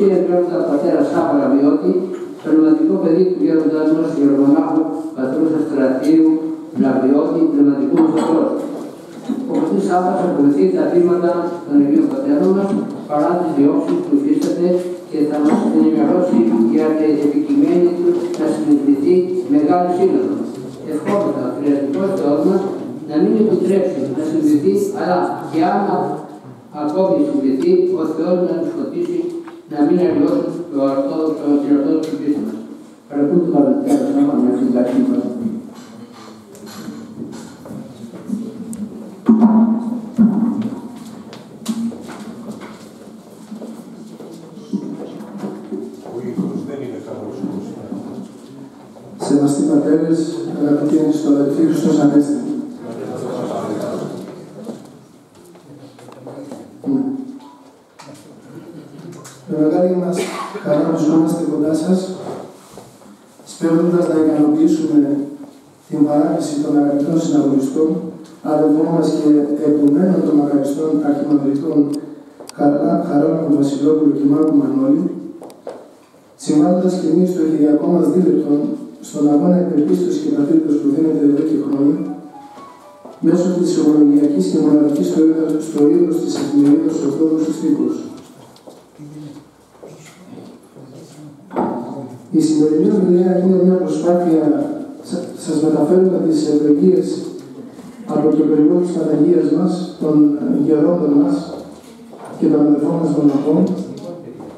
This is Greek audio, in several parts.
της Ορθοδοξίας Γέροντα Πατέρα Σάβα Γαβιώτη, πνευματικό παιδί του Γέροντάς μας Γερομονάχου Πατρούς Αστρατείου Λαβιώτη, πνευματικού μουσακρός. Ο Πατής Σάββας ακολουθεί τα βήματα των Αγίων Πατέρων μας παρά τις διώξεις που υφίσταται και θα μας ενημερώσει για την επικειμένη του να συνειδητοποιηθεί μεγάλη σύνοδο. Ευχόμεθα ο Χριστικός Θεός μας να μην επιτρέψει να συμβηθεί, αλλά και άμα ακόμη συμβηθεί, ο Θεός να τους φωτίσει να μην αλλοιώσουν το ορθόδοξο, την ορθόδοξη πίστη μας. Παρακούν του Βαλαντιάδος να πάμε να συντάξει μας. Ο ήχος δεν είναι καλός. Σεβαστοί πατέρες, αγαπητοί ενιστοδελφοί, Χριστός Ανέστη. Ναι. Με μεγάλη μας χαρά βρισκόμαστε κοντά σας, σπέβδοντας να ικανοποιήσουμε την παράδειση των αγαπητών συναγωνιστών, αδελφών μας και επομένων των μακαριστών αρχιμανδρικών Χαράλαμπου Βασιλόπουλου και Μάρκου Μανώλη, συμβάλλοντας και εμείς το χιλιακό μας δίλεπτο στον αγώνα υπερπίστωση και πατρίδος που δίνεται εδώ και χρόνια, μέσω της ομολογιακής και μοναδικής στο είδος, στο είδος της εφημερίδας Ορθόδοξους Τύπους. Η σημερινή ομιλία είναι μια προσπάθεια, σα- σας μεταφέρουμε τις ευλογίες από το περιβόλο της Παναγίας μας, των γερόντων μας και των αδελφών μας των λαών,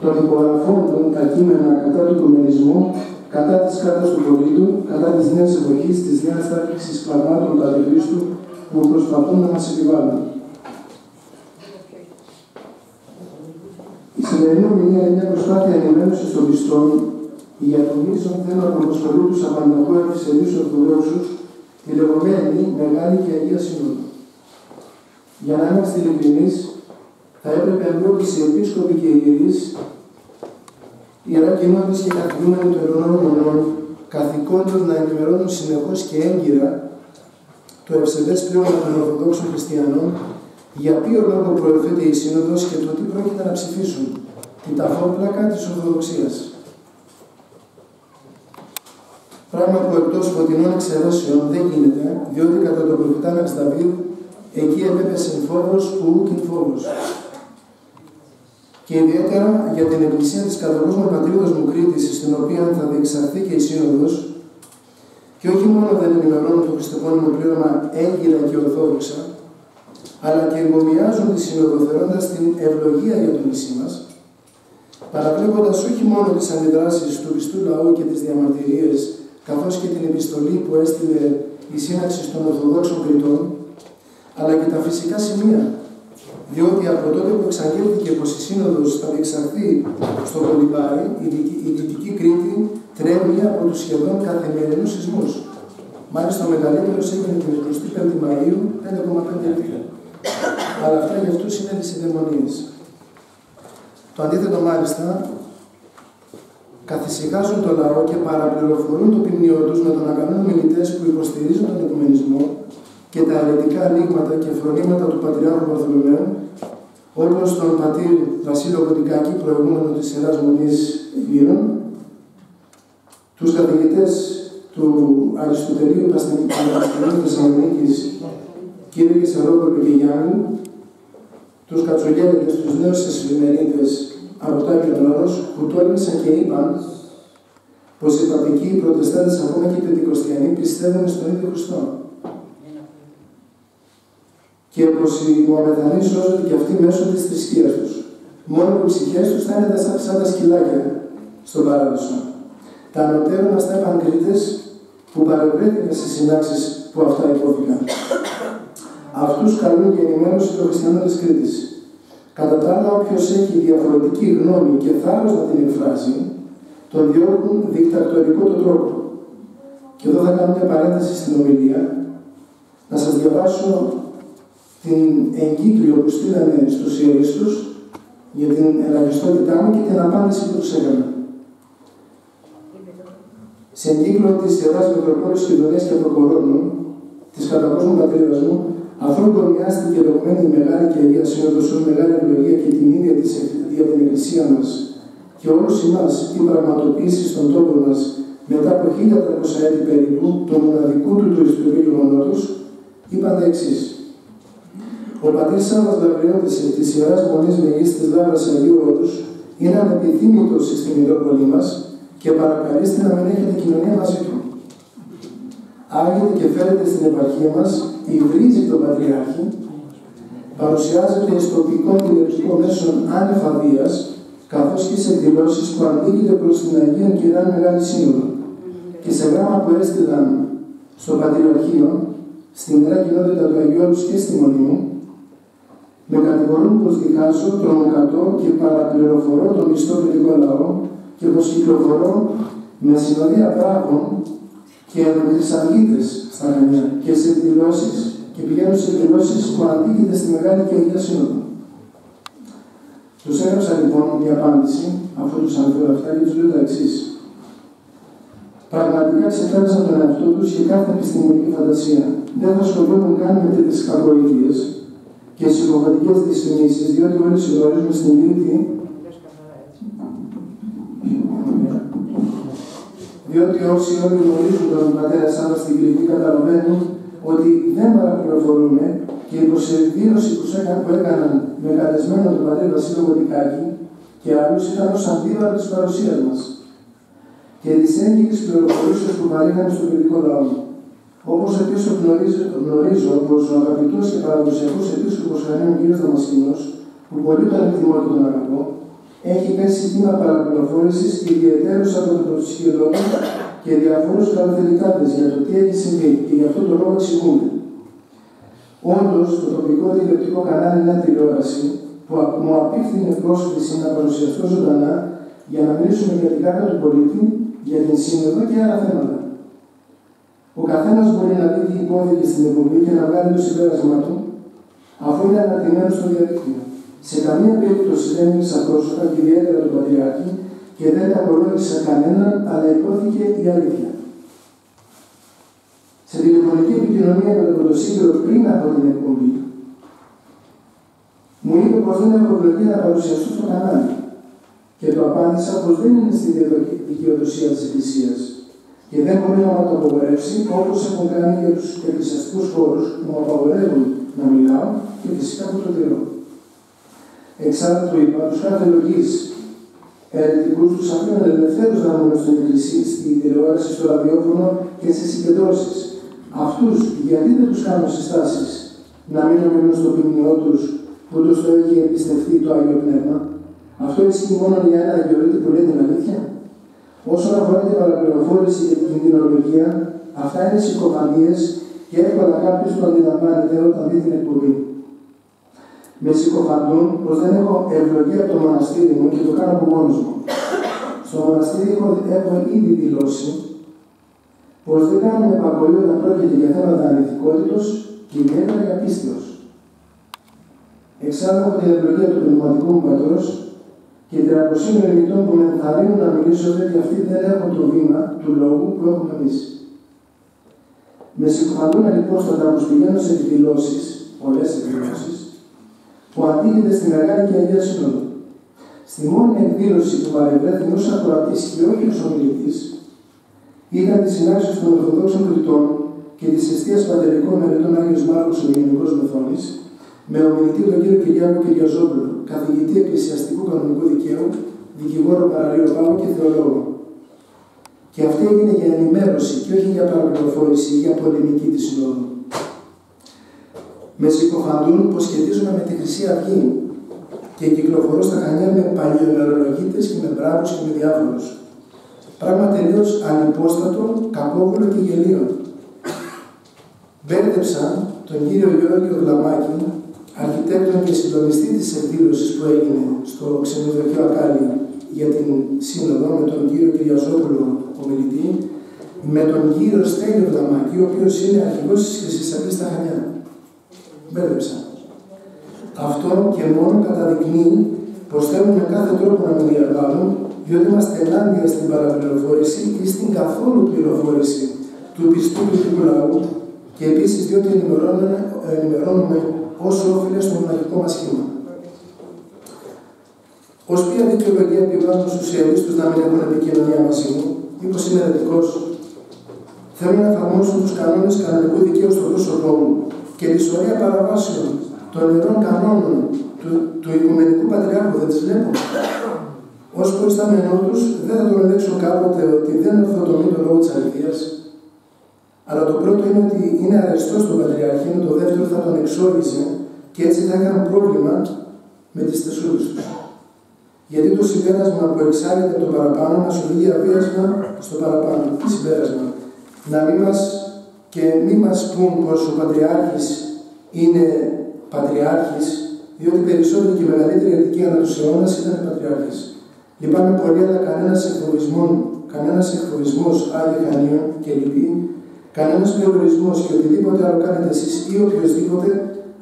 των υπογραφών τα κείμενα κατά του κομμουνισμού, κατά της κάρτας του πολίτου, κατά της νέας εποχής, της νέας τάξης πραγμάτων του Αντιχρίστου που προσπαθούν να μας επιβάλλουν. Η σημερινή ομιλία είναι μια προσπάθεια ενημέρωσης των πιστών για τον μίσον θέμα των προσφερού τους απανταχού εφησερίου Ορθοδόξου, τη λεγόμενη Μεγάλη και Αγία Σύνοδο. Για να είμαστε ειλικρινείς, θα έπρεπε πρώτοι οι επίσκοποι και οι ιερείς, ιερά κοινότητες και καθηγούμενοι των ιερών μονών, καθηκόντως να ενημερώνουν συνεχώς και έγκυρα το ευσεβές πλέον των Ορθοδόξων Χριστιανών για ποιο λόγο προερθείται η Σύνοδος και το τι πρόκειται να ψηφίσουν, την ταφόπλακα της Ορθοδοξίας. Πράγμα που εκτός φωτεινών εξαιρέσεων δεν γίνεται, διότι κατά τον προφητά Ναξδαβίδ εκεί έπεπεσε φόβος που ούκιν φόβος. Και ιδιαίτερα για την εκκλησία της κατακόσμου πατρίδος μου Κρήτης, στην οποία θα διεξαρθεί και η Σύνοδος, και όχι μόνο δεν ενημερώνουν το χριστεπώνυμο πλήρωμα έγκυρα και ορθόδοξα, αλλά και εγκομιάζουν τη Σύνοδο φέροντας την ευλογία για το νησί μας, παραβλέποντας όχι μόνο τις αντιδράσεις του πιστού λαού και τις διαμαρτυρίες, καθώς και την επιστολή που έστειλε η σύναξη των Ορθοδόξων Κρητών, αλλά και τα φυσικά σημεία, διότι από τότε που εξαγγέλθηκε πως η Σύνοδος θα διεξαχθεί στο Κολυμπάρι, η, Δυτική- η Δυτική Κρήτη τρέμει από τους σχεδόν καθημερινούς σεισμούς. Μάλιστα ο μεγαλύτερος έγινε την 25η Μαΐου 5,5 λίτρα. Αλλά αυτά για αυτούς είναι τις συνδαιμονίες. Το αντίθετο μάλιστα καθησυχάζουν το λαό και παραπληροφορούν το ποιμνιό τους με το να κάνουν μιλητές που υποστηρίζουν τον οικουμενισμό και τα αρνητικά ανοίγματα και φρονήματα του Πατριάρχου Βαρθολομαίου, όπως τον πατήρ Βασίλειο Κοντικάκη, προηγούμενο της Ιεράς Μονής Γύρων, τους καθηγητές του Αριστοτελείου Πανεπιστημίου Θεσσαλονίκης, κύριε Κεσαρόπουλο και Γιάννη, τους κατσογέννητες, τους νέους εσφημερίτες από το Άγιο Όρος, που τόλμησαν και είπαν πως οι παπικοί, οι προτεστάντες, ακόμα και οι πεντηκοστιανοί πιστεύουν στον ίδιο Χριστό. Και πως οι Μωαμεθανοί σώζονται και αυτοί μέσω της θρησκείας τους. Μόνο που οι ψυχές τους θα είναι σαν, σαν τα σκυλάκια στον παράδεισο. Τα ανωτέρων αστά επανκρίτες που παρευρέθηκαν στις συνάξεις που αυτά υπόθηκαν. Αυτούς καλούν για ενημέρωση των χριστιανών της Κρήτης. Κατά τα άλλα, όποιος έχει διαφορετική γνώμη και θάρρος να την εκφράζει, τον διώκουν δικτατορικό τον τρόπο. Και εδώ θα κάνω μια παρένθεση στην ομιλία, να σας διαβάσω την εγκύκλιο που στείλανε στους ιερίστους για την ελαχιστότητά μου και την απάντηση που τους έκανα. Σε εγκύκλο της Ιεράς Μητροπόλης Κεντονίας και Προκορώνων, της κατακόσμου πατρίδας μου, αφού εγκομιάστηκε και δεδομένη η Μεγάλη και Αγία Σύνοδος ως Μεγάλη Ευλογία και την ίδια της για την Εκκλησία μας και όλους εμάς η πραγματοποίηση στον τόπο μας μετά από 1300 έτη περίπου, του μοναδικού του του ιστορικού γεγονότος, είπαν τα εξής. Ο πατήρ Σάββας Λαβριώτης της Ιεράς Μονής Μεγής της Λάβρας Αγίου Όρους είναι ανεπιθύμητος στην Μητρόπολη μας και παρακαλείστε να μην έχετε κοινωνία μαζί του. Άγεται και φέρεται στην επαρχία μας, υβρίζει τον Πατριάρχη, παρουσιάζεται εις τοπικών τηλεοπτικών μέσων ανεφαδίας, καθώς και σε εκδηλώσεις που ανήκεται προς την Αγία και Ιερά Μεγάλη Σύνοδο. Και σε γράμμα που έστειλαν στο Πατριαρχείο, στην Ιερά Κοινότητα του Αγίου Όρους και στη Μονή μου, με κατηγορούν πως διχάζω, τρομοκρατώ και παραπληροφορώ τον μισθό παιδικό λαό και πως κυκλοφορώ με συνοδεία πράγων και χρυσαυγίτες στα Χανιά και σε εκδηλώσεις και πηγαίνω σε εκδηλώσεις που αντίκειται στη Μεγάλη και Αγία Σύνοδο. Τους έγραψα λοιπόν μια απάντηση, αφού τους αναφέρω αυτά και τους λέω τα εξής. Πραγματικά ξεκάθαρισαν τον εαυτό τους και κάθε επιστημονική φαντασία. Δεν θα σκοπεύουν καν με τέτοιες κακοειδίε και συκοφαντικέ δυσφημίσει, διότι όλοι συγχωρίζουμε στην Κρήτη διότι όσοι όλοι γνωρίζουν τον πατέρα Σάββα στην Κρήτη καταλαβαίνουν ότι δεν παραπληροφορούμε και η προσεκδήλωση που, που έκαναν με καλεσμένο τον πατέρα Βασίλειο Βοτικάκη και άλλους ήταν ως αντίβαρο της παρουσίας μας και της έγκυρης πληροφορήσεως που παρήγανε στον κριτικό λαό. Όπως επίσης γνωρίζω, γνωρίζω πως ο αγαπητός και παραδοσιακός επίσκοπος Χαρίων κ. Δαμασκίνος, που πολύ τον εκτιμώ και τον αγαπώ, έχει πέσει θύμα παραπληροφόρησης ιδιαίτερω από τον προσυχιολόγο και διαφόρου καλοθελικάτες για το τι έχει συμβεί και γι' αυτό τον λόγο εξηγούμε. Όντως, το τοπικό τηλεοπτικό κανάλι Νέα Τηλεόραση, που μου απίφθινε πρόσκληση να παρουσιαστώ ζωντανά για να μιλήσουμε για την κάρτα του πολίτη, για την σύνοδο και άλλα θέματα. Ο καθένας μπορεί να δει τι υπόθηκε στην εκπομπή και να βγάλει το συμπέρασμά του, αφού είναι αναρτημένο στο διαδίκτυο. Σε καμία περίπτωση δεν μίλησα πρόσωπα και ιδιαίτερα του Πατριάρχη και δεν απολόγησα κανέναν, αλλά υπόθηκε η αλήθεια. Σε τηλεφωνική επικοινωνία με τον πρωτοσύγκρο πριν από την εκπομπή, μου είπε πως δεν έχω ευλογία να παρουσιαστώ στο κανάλι. Και το απάντησα πως δεν είναι στη δικαιοδοσία της Εκκλησίας και δεν μπορεί να μου το απογορεύσει όπως έχουν κάνει για τους εκκλησιαστικούς χώρους που μου απαγορεύουν να μιλάω και φυσικά που το τηρώ. Εξάλλου του είπα, τους κάθε λογή ερετικού τους αφήνουν ελευθέρους να βγουν στην εκκλησία, στην τηλεόραση, στο ραδιόφωνο και στις συγκεντρώσεις. Αυτούς γιατί δεν τους κάνουν συστάσεις; Να μην ομιλούν στο ποιμνιό τους που του το έχει εμπιστευτεί το Άγιο Πνεύμα; Αυτό ισχύει μόνο για ένα αγιορείτη που λέει την αλήθεια; Όσον αφορά την παραπληροφόρηση και την κινδυνολογία, αυτά είναι συκοφαντίες και εύκολα κάποιος το αντιλαμβάνεται όταν δει την εκπομπή. Με συκοφαντούν πως δεν έχω ευλογία από το μοναστήρι μου και το κάνω από μόνος μου. Στο μοναστήρι έχω, έχω ήδη δηλώσει πως δεν κάνουμε παγκολί όταν πρόκειται για θέματα ανηθικότητος και ιδιαίτερα για πίστεως. Εξάλλου από την ευλογία του πνευματικού μου πατρός και 300 ερευνητών που με ενθαρρύνουν να μιλήσω ότι αυτοί δεν έχουν το βήμα του λόγου που έχουμε εμεί. Με συκοφαντούν λοιπόν στο τέλο πηγαίνω σε εκδηλώσεις, πολλές εκδηλώσεις, που αντίκειται στη Μεγάλη και Αγία Σύνοδο. Στη μόνη εκδήλωση που παρευρέθη ω ακροατής και όχι ως ομιλητής, ήταν της συνάξεως των Ορθοδόξων Κριτών και της αιστεία πατερικών μελετών Άγιος Μάρκος ο Γενικός Μεθόνης, με ομιλητή τον κύριο Κυριάκο Κυριαζόπουλο, καθηγητή εκκλησιαστικού κανονικού δικαίου, δικηγόρο παραλίου Πάγου και θεολόγο. Και αυτή έγινε για ενημέρωση και όχι για παραπληροφόρηση ή για πολεμική της συνόδου. Με συκοφαντούν πως σχετίζομαι με τη Χρυσή Αυγή και κυκλοφορώ στα χανιά με παλιομερολογίτε και με μπράβους και με διάφορους. Πράγμα τελείως ανυπόστατο, κακόβουλο και γελίο. Μπέρδεψαν τον κύριο Γιώργο Βλαμάκη αρχιτέκτον και συντονιστή της εκδήλωσης που έγινε στο ξενοδοχείο Ακάλη για την Σύνοδο με τον κύριο Κυριαζόπουλο ομιλητή, με τον κύριο Στέλιο Βλαμάκη, ο οποίος είναι αρχηγός της Χρυσής Αυγής στα Χανιά. Μπέρδεψα. Αυτό και μόνο καταδεικνύει πως θέλουν με κάθε τρόπο να με διαβάλουν, διότι είμαστε ενάντια στην παραπληροφόρηση ή στην καθόλου πληροφόρηση του πιστού του λαού και επίσης διότι ενημερώνουμε, ενημερώνουμε όσο όφιλε στο μοναχικό μας σχήμα. Ω ποια δικαιολογία επιβάλλουν στου ιερεί να μην έχουν επικοινωνία μαζί μου, μήπως είμαι ερετικό. Θέλουν να εφαρμόσουν τους κανόνες κανονικού δικαίου στο πρόσωπό μου και τη σωρία παραβάσεων των ιερών κανόνων του, του Οικουμενικού Πατριάρχου δεν τις βλέπω. Ω προϊστάμενό τους, δεν θα τον ελέγξω κάποτε ότι δεν ορθοτομεί το λόγο της αλήθεια. Αλλά το πρώτο είναι ότι είναι αρεστός στον Πατριάρχη, το δεύτερο θα τον εξόριζε και έτσι θα είχαν πρόβλημα με τις θεσούλες τους. Γιατί το συμπέρασμα που εξάγεται από το παραπάνω μας οδηγεί αβίασμα στο παραπάνω. Τι συμπέρασμα; Να μην μας και μην μας πούν πως ο Πατριάρχης είναι Πατριάρχης, διότι περισσότεροι και μεγαλύτερη ηλικία ανά τους αιώνας ήταν Πατριάρχη. Λυπάμαι πολύ, αλλά κανένας εκφοβισμό, κανένας εκφοβισμός Χανίων και λοιποί, κανένας περιορισμό και οτιδήποτε άλλο κάνετε εσείς ή οποιοδήποτε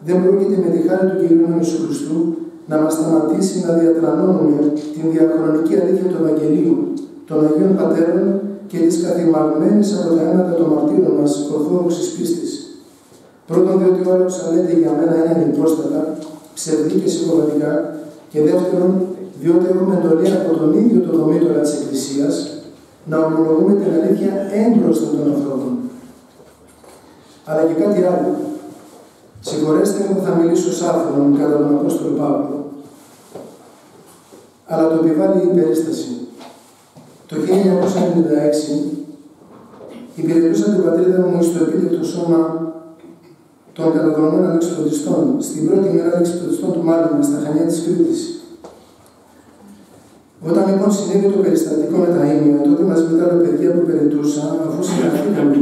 δεν πρόκειται με τη χάρη του κυρίου Ιησού Χριστού να μας σταματήσει να διατρανώνουμε την διαχρονική αλήθεια του Ευαγγελίου, των Αγίων Πατέρων και της καθημαρμένης από τα αίματα των μαρτύρων μας ορθόδοξης πίστης. Πρώτον, διότι όλα όσα λέτε για μένα είναι ανυπόστατα, ψευδή και συμβολικά, και δεύτερον, διότι έχουμε εντολή από τον ίδιο το δομήτωρα της Εκκλησίας να ομολογούμε την αλήθεια έμπροστα των ανθρώπων. Αλλά και κάτι άλλο. Συγχωρέστε με που θα μιλήσω σάφρον κατά τον Απόστολο Παύλο, αλλά το επιβάλλει η περίσταση. Το 1996 υπηρετούσα την πατρίδα μου στο επίλεκτο σώμα των καταδρομένων αλεξιπτωτιστών, στην πρώτη μέρα αλεξιπτωτιστών του Μάλιμα, στα Χανιά της Κρήτης. Όταν λοιπόν συνέβη το περιστατικό με τα ίμια, τότε μαζί με τα άλλα παιδιά που υπηρετούσα, αφού συναντήκαμε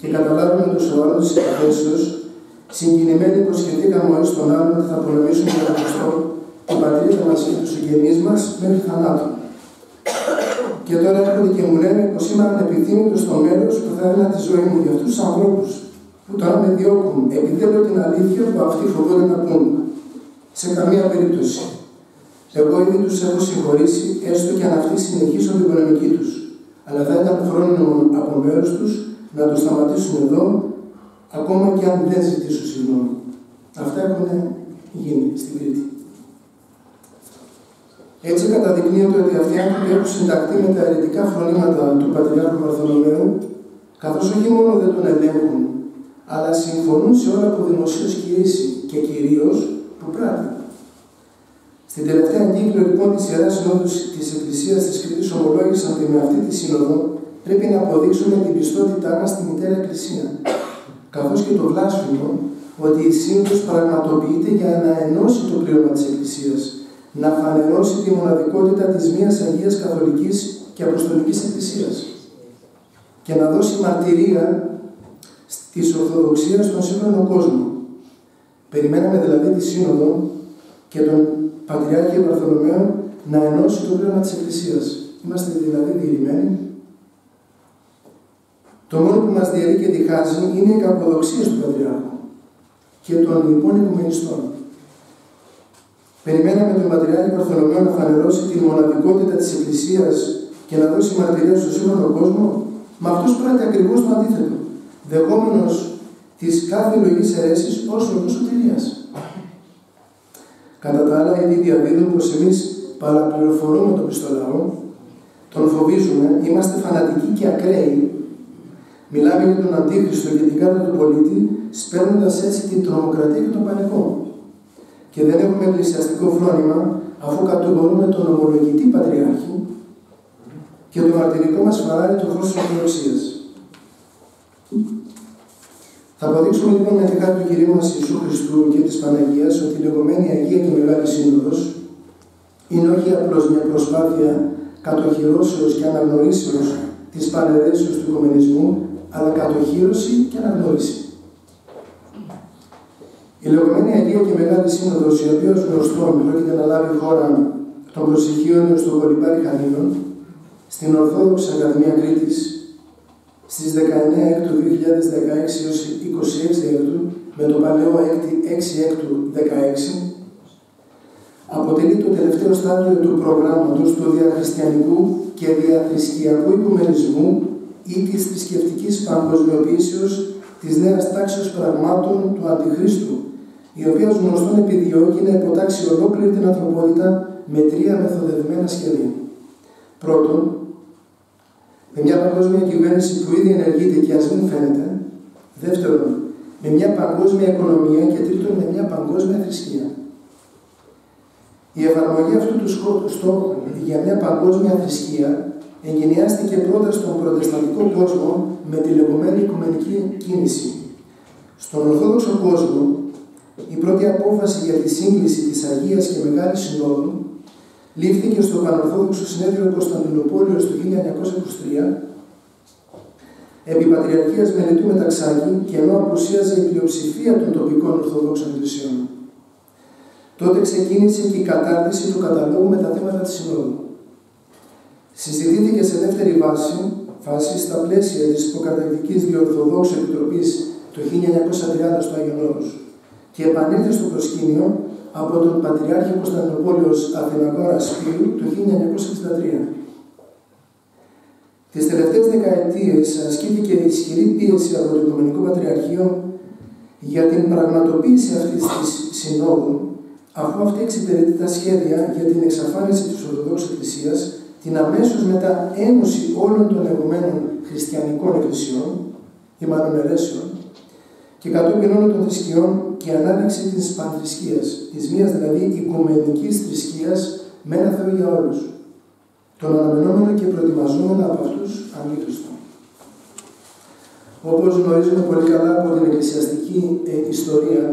και καταλάβουμε το σοβαρό της υποθέσεω, συγκινημένοι προσχεθήκαμε ο τον άλλον ότι θα πολεμήσουμε για τον Χριστό την πατρίδα μα και τους συγγενείς μας μέχρι θανάτου. Και τώρα έρχονται και μου λένε πως είμαι ανεπιθύμητος στο μέρος που θα έδινα τη ζωή μου για αυτούς τους ανθρώπους που τώρα με διώκουν επειδή δεν λέω την αλήθεια που αυτοί φοβούνται να πούν. Σε καμία περίπτωση. Εγώ ήδη τους έχω συγχωρήσει, έστω και αν αυτοί συνεχίσουν την πολεμική τους. Αλλά θα ήταν χρόνιμο από μέρου τους να το σταματήσουν εδώ, ακόμα και αν δεν ζητήσουν συγγνώμη. Αυτά έχουν γίνει στην Κρήτη. Έτσι καταδεικνύεται ότι αυτοί οι άνθρωποι έχουν συνταχθεί με τα αιρετικά φρονήματα του Πατριάρχου Βαρθολομαίου, καθώς όχι μόνο δεν τον ελέγχουν, αλλά συμφωνούν σε όλα που δημοσίως κηρύσει και κυρίως που πράττει. Στην τελευταία εγκύκλιο λοιπόν της Ιεράς Συνόδου της Εκκλησίας της Κρήτης ομολόγησαν ότι με αυτή τη σύνοδο πρέπει να αποδείξουμε την πιστότητά μας στη μητέρα Εκκλησία, καθώς και το βλάσφημο ότι η σύνοδο πραγματοποιείται για να ενώσει το πλήρωμα της Εκκλησίας να φανερώσει τη μοναδικότητα της μίας Αγίας Καθολικής και Αποστολικής Εκκλησίας και να δώσει μαρτυρία της Ορθοδοξίας στον σύγχρονο κόσμο. Περιμέναμε δηλαδή τη Σύνοδο και τον Πατριάρχη Βαρθολομαίο να ενώσει το πνεύμα της Εκκλησίας. Είμαστε δηλαδή διηρημένοι. Το μόνο που μας διαιρεί και διχάζει είναι η κακοδοξία του Πατριάρχου και των λοιπόν οικουμενιστών. Περιμέναμε τον Πατριάρχη Παρθολομαίο να φανερώσει τη μοναδικότητα της Εκκλησίας και να δώσει μαρτυρία στο σύγχρονο κόσμο. Μα αυτός πράττει ακριβώς το αντίθετο. Δεχόμενος τη κάθε λογής αιρέση ως λόγο σωτηρίας. Κατά τα άλλα, ήδη διαδίδουν πως εμείς παραπληροφορούμε τον πιστολαό, τον φοβίζουμε, είμαστε φανατικοί και ακραίοι. Μιλάμε για τον Αντίχριστο και την κάρτα του πολίτη, σπέρνοντας έτσι την τρομοκρατία και τον πανικό και δεν έχουμε εκκλησιαστικό φρόνημα αφού κατηγορούμε τον ομολογητή Πατριάρχη και το μαρτυρικό μας φαράρει το φως της Ορθοδοξίας. Θα αποδείξουμε λοιπόν με τη χάρη του Κυρίου μας Ιησού Χριστού και της Παναγίας ότι η λεγόμενη Αγία και Μεγάλη Σύνοδος είναι όχι απλώς μια προσπάθεια κατοχυρώσεως και αναγνωρίσεως της πανερέσεως του οικομενισμού, αλλά κατοχύρωση και αναγνώριση. Η λεγόμενη Αγία και Μεγάλη Σύνοδος, η οποία ως γνωστόν πρόκειται να λάβει χώρα των προσυχίων στο Κολυμπάρι Χανίνων, στην Ορθόδοξη Ακαδημία Κρήτης, στις 19 Έκτου 2016 έως 26 Έκτου, με το παλαιό έκτη 6 Έκτου 16, αποτελεί το τελευταίο στάδιο του προγράμματος του διαχριστιανικού και διαθρησκιακού οικουμενισμού ή της θρησκευτικής παγκοσμιοποίησεως της νέας τάξης πραγμάτων του Αντιχρίστου, η οποία ως γνωστόν επιδιώκει να υποτάξει ολόκληρη την ανθρωπότητα με τρία μεθοδευμένα σχέδια. Πρώτον, με μια παγκόσμια κυβέρνηση που ήδη ενεργείται και ας μην φαίνεται. Δεύτερον, με μια παγκόσμια οικονομία και τρίτον, με μια παγκόσμια θρησκεία. Η εφαρμογή αυτού του στόχου για μια παγκόσμια θρησκεία εγκαινιάστηκε πρώτα στον προτεσταντικό κόσμο με τη λεγόμενη οικουμενική κίνηση. Στον Ορθόδοξο κόσμο, η πρώτη απόφαση για τη σύγκληση της Αγίας και Μεγάλης Συνόδου λήφθηκε στο Πανορθόδοξο Συνέδριο Κωνσταντινούπολιο το 1923 επί Πατριαρχίας Μελετού Μεταξάκη και ενώ απουσίαζε η πλειοψηφία των τοπικών Ορθοδόξων Εκκλησιών. Τότε ξεκίνησε και η κατάρτιση του καταλόγου με τα θέματα της Συνόδου. Συζητήθηκε σε δεύτερη βάση, φάση στα πλαίσια της υποκατακτικής διορθοδόξου επιτροπής το 1930 στο Άγιον Όρος και επανήλθε στο προσκήνιο από τον Πατριάρχη Κωνσταντινοπόλεως Αθηνακόρα Σπύρου το 1963. Τις τελευταίες δεκαετίες ασκήθηκε ισχυρή πίεση από το Οικουμενικό Πατριαρχείο για την πραγματοποίηση αυτής της συνόδου, αφού αυτή εξυπηρετεί τα σχέδια για την εξαφάνιση της Ορθοδόξης Εκκλησίας, την αμέσως μετά ένωση όλων των λεγόμενων χριστιανικών εκκλησιών, ή μάλλον αιρέσεων, και κατόπιν όλων των θρησκειών και ανάδειξη της πανθρησκείας, της μίας δηλαδή οικουμενικής θρησκείας με ένα Θεό για όλους, τον αναμενόμενο και προετοιμαζόμενο από αυτούς ανήθιστο. Όπως γνωρίζουμε πολύ καλά από την εκκλησιαστική ε, ιστορία,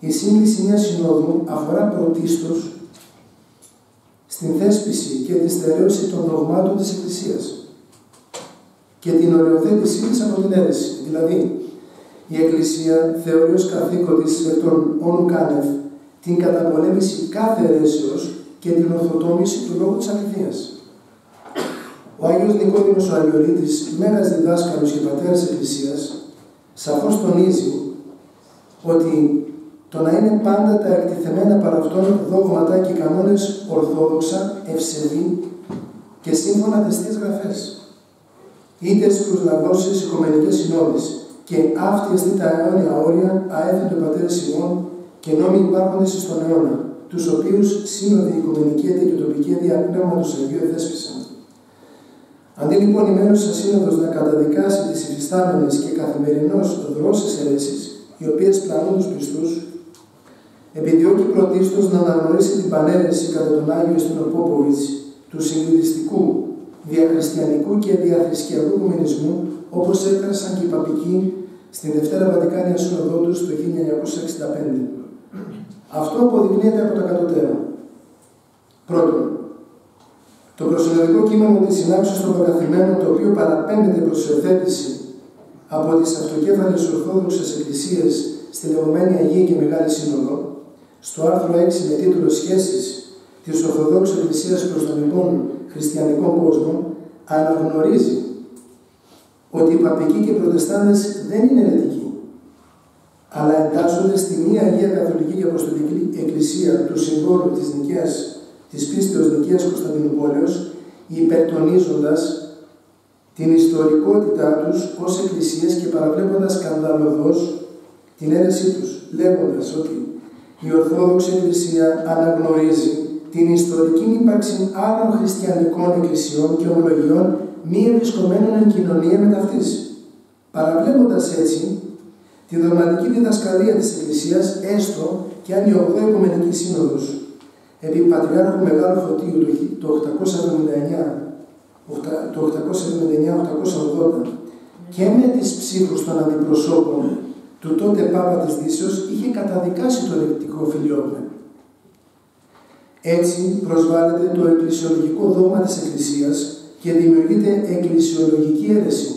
η σύγκληση μιας συνόδου αφορά πρωτίστως στην θέσπιση και τη στερέωση των δογμάτων της Εκκλησίας και την οριοθέτησή της από την αίρεση. Δηλαδή, η Εκκλησία θεωρεί ως καθήκον της εκ των όνου κάνευ την καταπολέμηση κάθε αιρέσεως και την ορθοτόμηση του λόγου της αληθείας. Ο Άγιος Νικόδημος ο Αγιορείτης, μέγας διδάσκαλος και πατέρας της Εκκλησίας, σαφώς τονίζει ότι το να είναι πάντα τα εκτιθεμένα παρά αυτών δόγματα και κανόνες ορθόδοξα, ευσεβή και σύμφωνα τις γραφές. Είτε στις προσλαβώσεις οικομενικές συνόδεις, και αυτή εστί τα αιώνια όρια αέθετο πατέρα Σιμών και νόμοι υπάρχοντες στον αιώνα, τους οποίους σύνοδοι οικουμενική και τοπική διακνεύματος Αγίου εθέσπισαν. Αντί λοιπόν η μένουσα σύνοδος να καταδικάσει τις υφιστάμενες και καθημερινώς δρόσες αιρέσεις, οι οποίες πλανούν τους πιστούς, επιδιώκει πρωτίστως να αναγνωρίσει την πανέρεση κατά τον Άγιο Στενοπόποβιτς του συγκλητιστικού, διαχριστιανικού και διαθρησκιακού κομμουνισμού όπως έκαναν και οι παπικοί στην Δευτέρα Βατικάνια Σύνοδό τους το 1965. Αυτό αποδεικνύεται από τα κατωτέρα. Πρώτον, το προσωπικό κείμενο της συνάξεως των πρωταθλημένων, το οποίο παραπέμπεται προς υιοθέτηση από τις αυτοκέφαλες Ορθόδοξες Εκκλησίες στη λεγόμενη Αγία και Μεγάλη Σύνοδο, στο άρθρο 6 με τίτλο «Σχέσεις της Ορθοδόξης Εκκλησίας προς τον λοιπόν χριστιανικό κόσμο», αναγνωρίζει ότι οι παπικοί και οι προτεστάντες δεν είναι αιρετικοί, αλλά εντάσσονται στη μία Αγία Καθολική και Αποστολική Εκκλησία του συμβόλου της Νικαίας, της πίστεως Νικαίας Κωνσταντινούπολεως, υπερτονίζοντας την ιστορικότητά τους ως εκκλησίες και παραβλέποντας σκανδαλωδώς την αίρεσή τους, λέγοντας ότι η Ορθόδοξη Εκκλησία αναγνωρίζει την ιστορική ύπαρξη άλλων χριστιανικών εκκλησιών και ομολογιών μη ευρισκομένων εν κοινωνία με ταυτής, παραβλέποντας έτσι τη δογματική διδασκαλία της Εκκλησίας, έστω και αν η 8η Οικουμενική Σύνοδος επί Πατριάρχου Μεγάλου Φωτίου το 879 το 879-880 και με τις ψήφους των αντιπροσώπων του τότε Πάπα της Δύσεως είχε καταδικάσει το ελεκτικό φιλιόπνευμα. Έτσι προσβάλλεται το εκκλησιολογικό δόγμα της Εκκλησίας και δημιουργείται εκκλησιολογική αίρεση,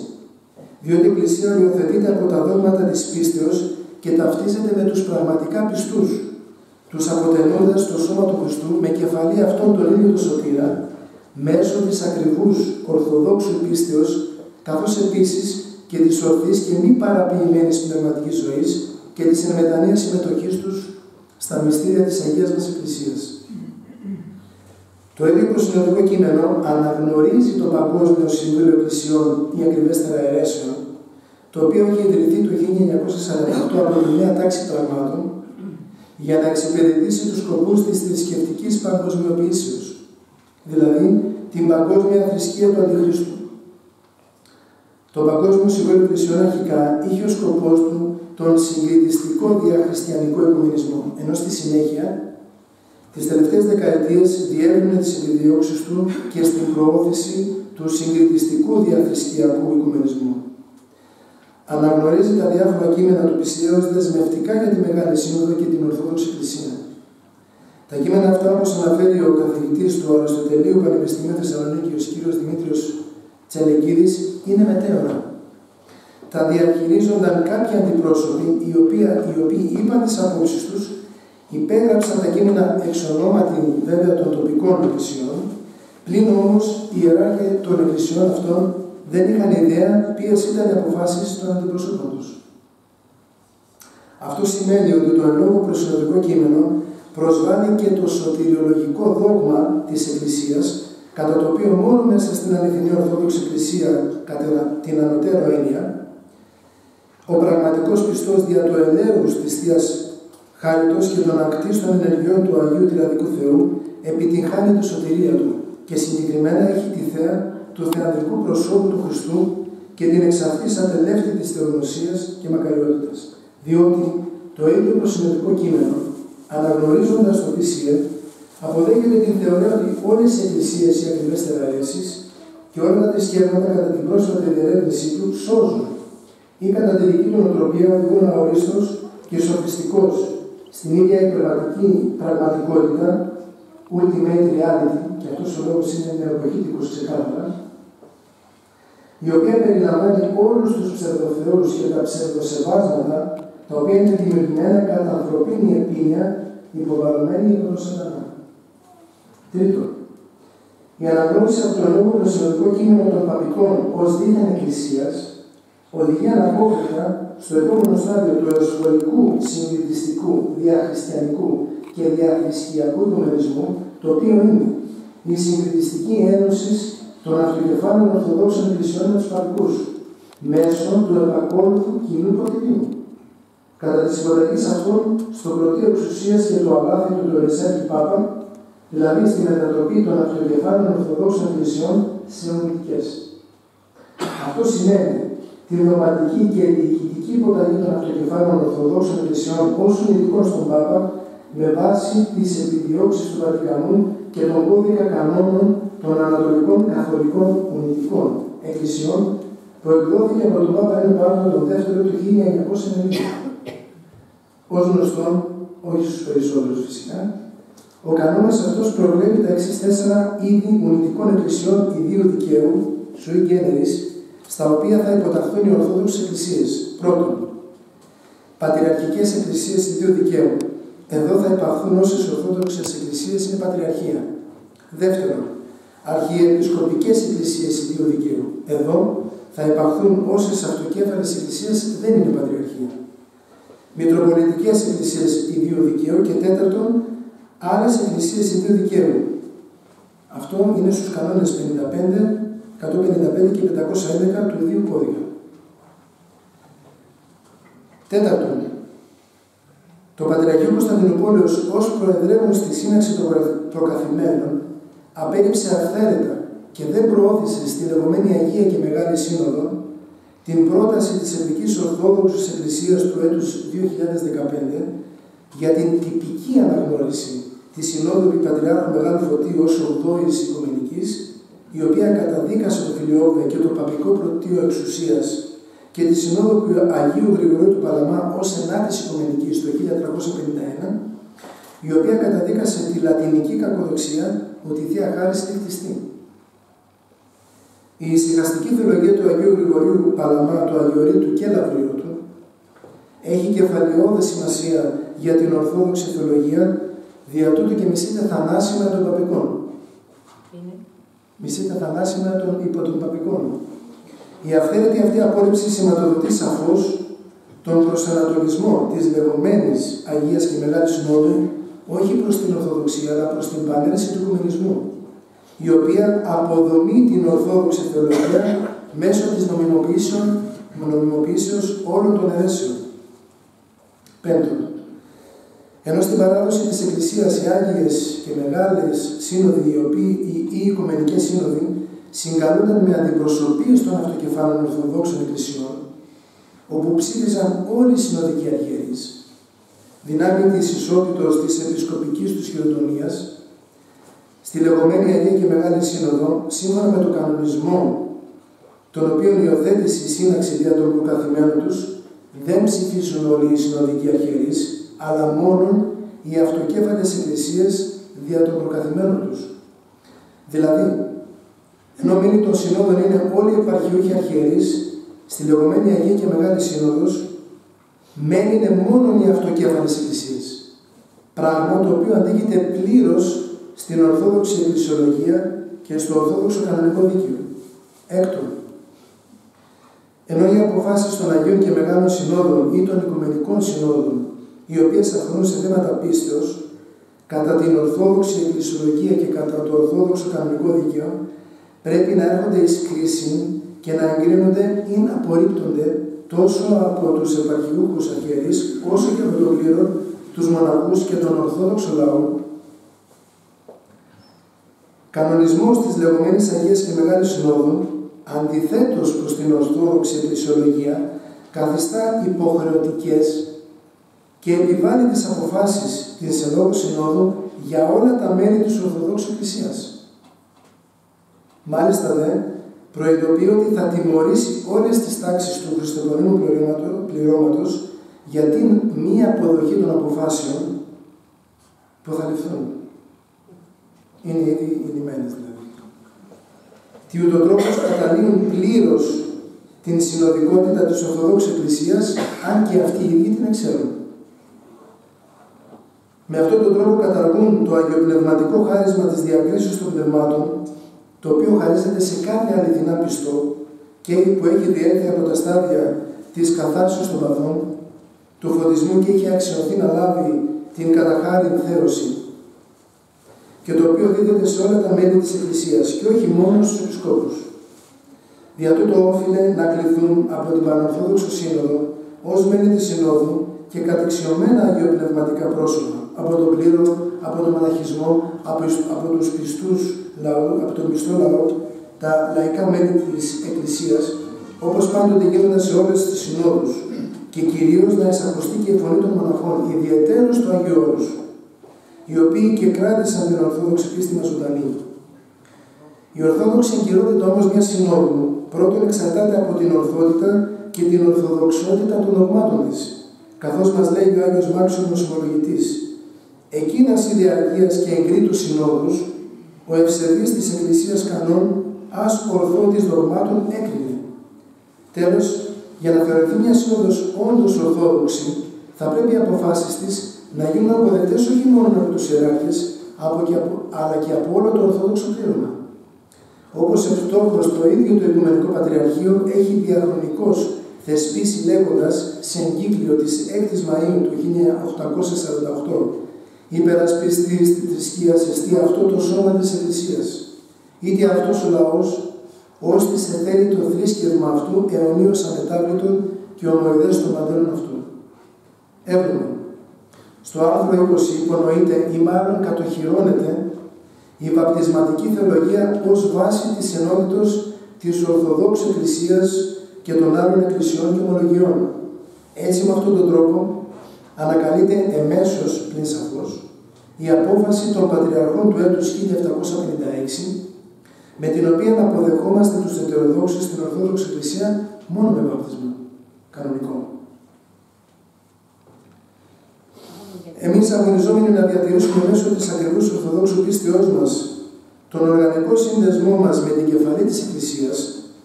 διότι η Εκκλησία οριοθετείται από τα δόγματα της πίστεως και ταυτίζεται με τους πραγματικά πιστούς, τους αποτελώντας το σώμα του Χριστού με κεφαλή αυτόν τον ίδιο του σωτήρα, μέσω της ακριβούς ορθοδόξου πίστεως, καθώς επίσης και της ορθής και μη παραποιημένης πνευματικής ζωής και της ενμετανίας συμμετοχής τους στα μυστήρια της Αγίας μας Εκκλησίας. Το ίδιο προσυνοδικό κείμενο αναγνωρίζει το Παγκόσμιο Συμβούλιο Εκκλησιών ή ακριβέστερα αιρέσεων, το οποίο έχει ιδρυθεί το 1948 από τη νέα τάξη πραγμάτων για να εξυπηρετήσει τους σκοπούς της θρησκευτικής παγκοσμιοποιήσεως, δηλαδή την παγκόσμια θρησκεία του Αντιχρίστου. Το Παγκόσμιο Συμβούλιο Εκκλησιών αρχικά είχε ως σκοπός του τον συγκριτιστικό διαχριστιανικό οικουμενισμό, ενώ στη συνέχεια τις τελευταίες δεκαετίες διεύρυνε τις επιδιώξεις του και στην προώθηση του συγκριτιστικού διαθρησκιακού οικουμενισμού. Αναγνωρίζει τα διάφορα κείμενα του πιστέως δεσμευτικά για τη Μεγάλη Σύνοδο και την Ορθόδοξη Εκκλησία. Τα κείμενα αυτά, όπως αναφέρει ο καθηγητής του Αριστοτελείου Πανεπιστημίου Θεσσαλονίκη, ο κ. Δημήτριος Τσαλεκίδη, είναι μετέωρα. Τα διαχειρίζονταν κάποιοι αντιπρόσωποι, οι οποίοι, οι οποίοι είπαν τις απόψεις τους υπέγραψαν τα κείμενα εξ ονόματι βέβαια των τοπικών εκκλησιών, πλην όμως οι ιεράρχοι των εκκλησιών αυτών δεν είχαν ιδέα ποιες ήταν οι αποφάσεις των αντιπροσώπων τους. Αυτό σημαίνει ότι το εν λόγω προσυνοδικό κείμενο προσβάλλει και το σωτηριολογικό δόγμα της Εκκλησίας, κατά το οποίο μόνο μέσα στην αληθινή Ορθόδοξη Εκκλησία, κατά την ανωτέρω έννοια, ο πραγματικός πιστός δια του ελέους της Θείας χάριτος και των ακτίστων ενεργειών του Αγίου Τριαδικού Θεού επιτυγχάνει τη σωτηρία του και συγκεκριμένα έχει τη θέα του θεατρικού προσώπου του Χριστού και την εξ αυτής ατελεύτη της θεογνωσίας και μακαριότητας. Διότι το ίδιο προσυνετικό κείμενο, αναγνωρίζοντας το PCF, αποδέχεται την θεωρία ότι όλες οι εκκλησίες οι ακριβές τεραρέσεις και όλα τα θρησκεύματα κατά την πρόσφατη διερεύνησή του σώζουν ή κατά τη δική τους νοοτροπία οδηγούν αορίστος και σοφιστικός στην ίδια η πνευματική πραγματικότητα, ultimate reality, και αυτός ο λόγος είναι νεοποχήτικος ξεκάθαρα, η οποία περιλαμβάνει όλους τους ψευδοθεώρους και τα ψευδοσεβάσματα, τα οποία είναι δημιουργημένα κατά ανθρωπίνη επίνεια, υποβαλλωμένη από τον Σατανά. Τρίτον, η αναγνώριση από το λόγο το συνολικό κείμενο των παπικών ως δίθεν εκκλησίας οδηγεί αναπόφευκτα στο επόμενο στάδιο του εσωτερικού, συνειδητιστικού, διαχριστιανικού και διαθρησκιακού οικουμενισμού, το οποίο είναι η συγκριτιστική ένωσης των αυτοκεφάλων Ορθοδόξων Εκκλησιών με τους Παπικούς, μέσω του επακόλουθου κοινού υποτιμίου. Κατά της συμπαραγή αυτών στο πρωτείο εξουσίας και το αγάθι του Τωρεσάκη Πάπα, δηλαδή στη μετατροπή των αυτοκεφάλων Ορθοδόξων Εκκλησιών σε ομιλικέ. Αυτό σημαίνει τη πνευματική και διοικητική υποταγή των αυτοκεφάλων Ορθοδόξων Εκκλησιών ως ειδικών στον Πάπα με βάση τις επιδιώξεις του Βατικανού και τον κώδικα κανόνων των Ανατολικών Καθολικών Ουνητικών Εκκλησιών που εκδόθηκε από τον Πάπα Ένα Παύλο τον δεύτερο του 1990. Ω γνωστό, όχι στους περισσότερους φυσικά, ο κανόνας αυτός προβλέπει τα εξής τέσσερα είδη ουνητικών εκκλησιών ιδίου δικαίου, sui generis, στα οποία θα υποταχθούν οι Ορθόδοξες Εκκλησίες. Πρώτον, πατριαρχικές εκκλησίες ιδίου δικαίου. Εδώ θα υπαχθούν όσες Ορθόδοξες Εκκλησίες είναι πατριαρχία. Δεύτερον, αρχιεπισκοπικές εκκλησίες ιδίου δικαίου. Εδώ θα υπαχθούν όσες αυτοκέφαλες εκκλησίες δεν είναι πατριαρχία. Μητροπολιτικές εκκλησίες ιδίου δικαίου και τέταρτον, άλλε εκκλησίες ιδίου δικαίου. Αυτό είναι στους κανόνες 55 155 και 511 του ιδίου κώδικα. Τέταρτον, το Πατριαρχείο Κωνσταντινούπολεω ως προεδρεύον στη σύναξη των προκαθημένων απέριψε αυθαίρετα και δεν προώθησε στη λεγόμενη Αγία και Μεγάλη Σύνοδο την πρόταση της Εθνικής Ορθόδοξης Εκκλησίας του έτους 2015 για την τυπική αναγνώριση της Συνόδου του Πατριάρχου Μεγάλου Φωτίου ως οδόης οικομενικής η οποία καταδίκασε το Φιλιόβε και το παπικό πρωτείο εξουσίας και τη Συνόδο του Αγίου Γρηγορίου του Παλαμά ως ενάτης οικομενικής το 1351, η οποία καταδίκασε τη λατινική κακοδοξία ότι η Θεία Χάρη είναι χτιστή. Η ησυχαστική θεολογία του Αγίου Γρηγορίου Παλαμά, του Αγιορείτου και Λαβριώτου έχει κεφαλαιόδη σημασία για την Ορθόδοξη θεολογία, δια τούτου και μισείται θανάσιμα των παπικών. Μισείται θανάσιμα των υπό των παπικών. Η αυθαίρετη αυτή απόρριψη σηματοδοτεί σαφώς τον προσανατολισμό της λεγόμενης Αγίας και Μεγάλης Συνόδου όχι προς την Ορθοδοξία αλλά προς την πανένση του Οικουμενισμού η οποία αποδομεί την Ορθόδοξη θεολογία μέσω της νομιμοποιήσεων, νομιμοποιήσεως όλων των αιρέσεων. Πέμπτον, ενώ στην παράδοση της Εκκλησίας οι Άγιες και Μεγάλες Σύνοδοι, οι οποίοι οι, οι Οικουμενικές Σύνοδοι, συγκαλούνταν με αντιπροσωπείες των αυτοκεφάλων Ορθοδόξων Εκκλησιών, όπου ψήφισαν όλοι οι συνοδικοί αρχιερείς, δυνάμει της ισότητος της επισκοπικής τους χειροτονίας, στη λεγόμενη Αγία και Μεγάλη Σύνοδο, σύμφωνα με τον κανονισμό, τον οποίο υιοθέτησε η σύναξη δια των προκαθημένων τους, δεν ψηφίσουν όλοι οι συνοδικοί αρχιερείς, αλλά μόνο οι αυτοκέφαλες εκκλησίες δια των προκαθημένων τους. Δηλαδή, ενώ μείνει των συνόδων είναι όλοι οι επαρχιούχοι αρχιερείς, στη λεγόμενη Αγία και Μεγάλη Σύνοδος, μένει μόνο οι αυτοκέφαλες εκκλησίες. Πράγμα το οποίο αντίκειται πλήρως στην Ορθόδοξη Εκκλησιολογία και στο Ορθόδοξο Κανονικό Δίκαιο. Έκτον, ενώ οι αποφάσεις των Αγίων και Μεγάλων Συνόδων ή των Οικουμενικών Συνόδων, οι οποίες αφορούν σε θέματα πίστεως, κατά την Ορθόδοξη Εκκλησιολογία και κατά το Ορθόδοξο Κανονικό Δίκαιο, πρέπει να έρχονται εις κρίση και να εγκρίνονται ή να απορρίπτονται τόσο από τους επαρχιούχους αρχιερείς, όσο και από τον πλήρω τους μοναχούς και τον Ορθόδοξο λαό, κανονισμός της λεγόμενης Αγίας και Μεγάλης Συνόδου, αντιθέτως προς την Ορθόδοξη Εκκλησιολογία, καθιστά υποχρεωτικές και επιβάλλει τις αποφάσεις της Ελόγου Συνόδου για όλα τα μέλη της Ορθοδόξου Εκκλησίας. Μάλιστα δε, προειδοποιεί ότι θα τιμωρήσει όλες τις τάξεις του χριστουγεννού πληρώματος για την μη αποδοχή των αποφάσεων που θα ληφθούν. Είναι ήδη λιμένες δηλαδή. Τι ούτως τρόπος καταλήγουν πλήρως την συνοδικότητα της Ορθοδόξης Εκκλησίας, αν και αυτοί οι ίδιοι την ξέρουν. Με αυτόν τον τρόπο καταργούν το αγιοπνευματικό χάρισμα της διακρίσεως των πνευμάτων, το οποίο χαρίζεται σε κάθε αληθινά πιστό και που έχει διέλθει από τα στάδια της καθάρσεως των παθών, του φωτισμού και έχει αξιωθεί να λάβει την καταχάρη θέωση και το οποίο δίδεται σε όλα τα μέλη της Εκκλησίας και όχι μόνο στους επισκόπους. Δια τούτο όφιλε να κληθούν από την Πανορθόδοξο Σύνοδο ως μέλη της Συνόδου και κατεξιωμένα αγιοπνευματικά πρόσωπα από τον πλήρω, από τον μοναχισμό, από, από τους πιστούς λαού, από τον πιστό λαό, τα λαϊκά μέλη της Εκκλησίας, όπως πάντοτε γίνονται σε όλες τις συνόδους και κυρίως να εισακωστεί και η φωνή των μοναχών, ιδιαίτερως του Αγίου Όρους, οι οποίοι και κράτησαν την Ορθόδοξη πίστη μας ζωντανή. Η Ορθόδοξη εγκυρότητα όμως μια συνόδου πρώτον εξαρτάται από την ορθότητα και την ορθοδοξότητα των δογμάτων της, καθώς μας λέει ο Άγιος Μάξος Νοσημολογητής. Εκείνας η διαρκείας και εγκρίτου συνόδους, ο ευσεβής της Εκκλησίας κανόν, ας ορθότης δογμάτων έκρινε. Τέλος, για να θεωρηθεί μια σύνοδος όντως ορθόδοξη, θα πρέπει οι αποφάσεις της να γίνουν αποδεκτές όχι μόνο από τους ιεράρχες, αλλά και από όλο το Ορθόδοξο πλήρωμα. Όπως ευτόχω το ίδιο το Οικουμενικό Πατριαρχείο έχει διαχρονικώς θεσπίσει λέγοντας σε εγκύκλιο της 6ης Μαου του 1848 υπερασπιστή στη θρησκεία εστί αυτό το σώμα της Εκκλησίας. Είτε αυτός ο λαός, ώστε σε θέλει το θρήσκευμα αυτού αιωνίως αμετάβλητο και ομοειδέ των πατέρων αυτού. Έβδομο. Στο άρθρο 20 υπονοείται ή μάλλον κατοχυρώνεται η βαπτισματική θεολογία ως βάση της ενότητος της Ορθοδόξου Εκκλησίας και των άλλων εκκλησιών και ομολογιών. Έτσι με αυτόν τον τρόπο ανακαλείται εμέσως πλην σαφώς η απόφαση των Πατριαρχών του έτους 1756 με την οποία αποδεχόμαστε τους ετεροδόξους στην Ορθόδοξη Εκκλησία μόνο με βαπτισμό κανονικό. Εμείς αγωνιζόμενοι να διατηρήσουμε μέσω της ακριβούς Ορθοδόξου πίστεώς μας τον οργανικό σύνδεσμό μας με την κεφαλή της Εκκλησίας,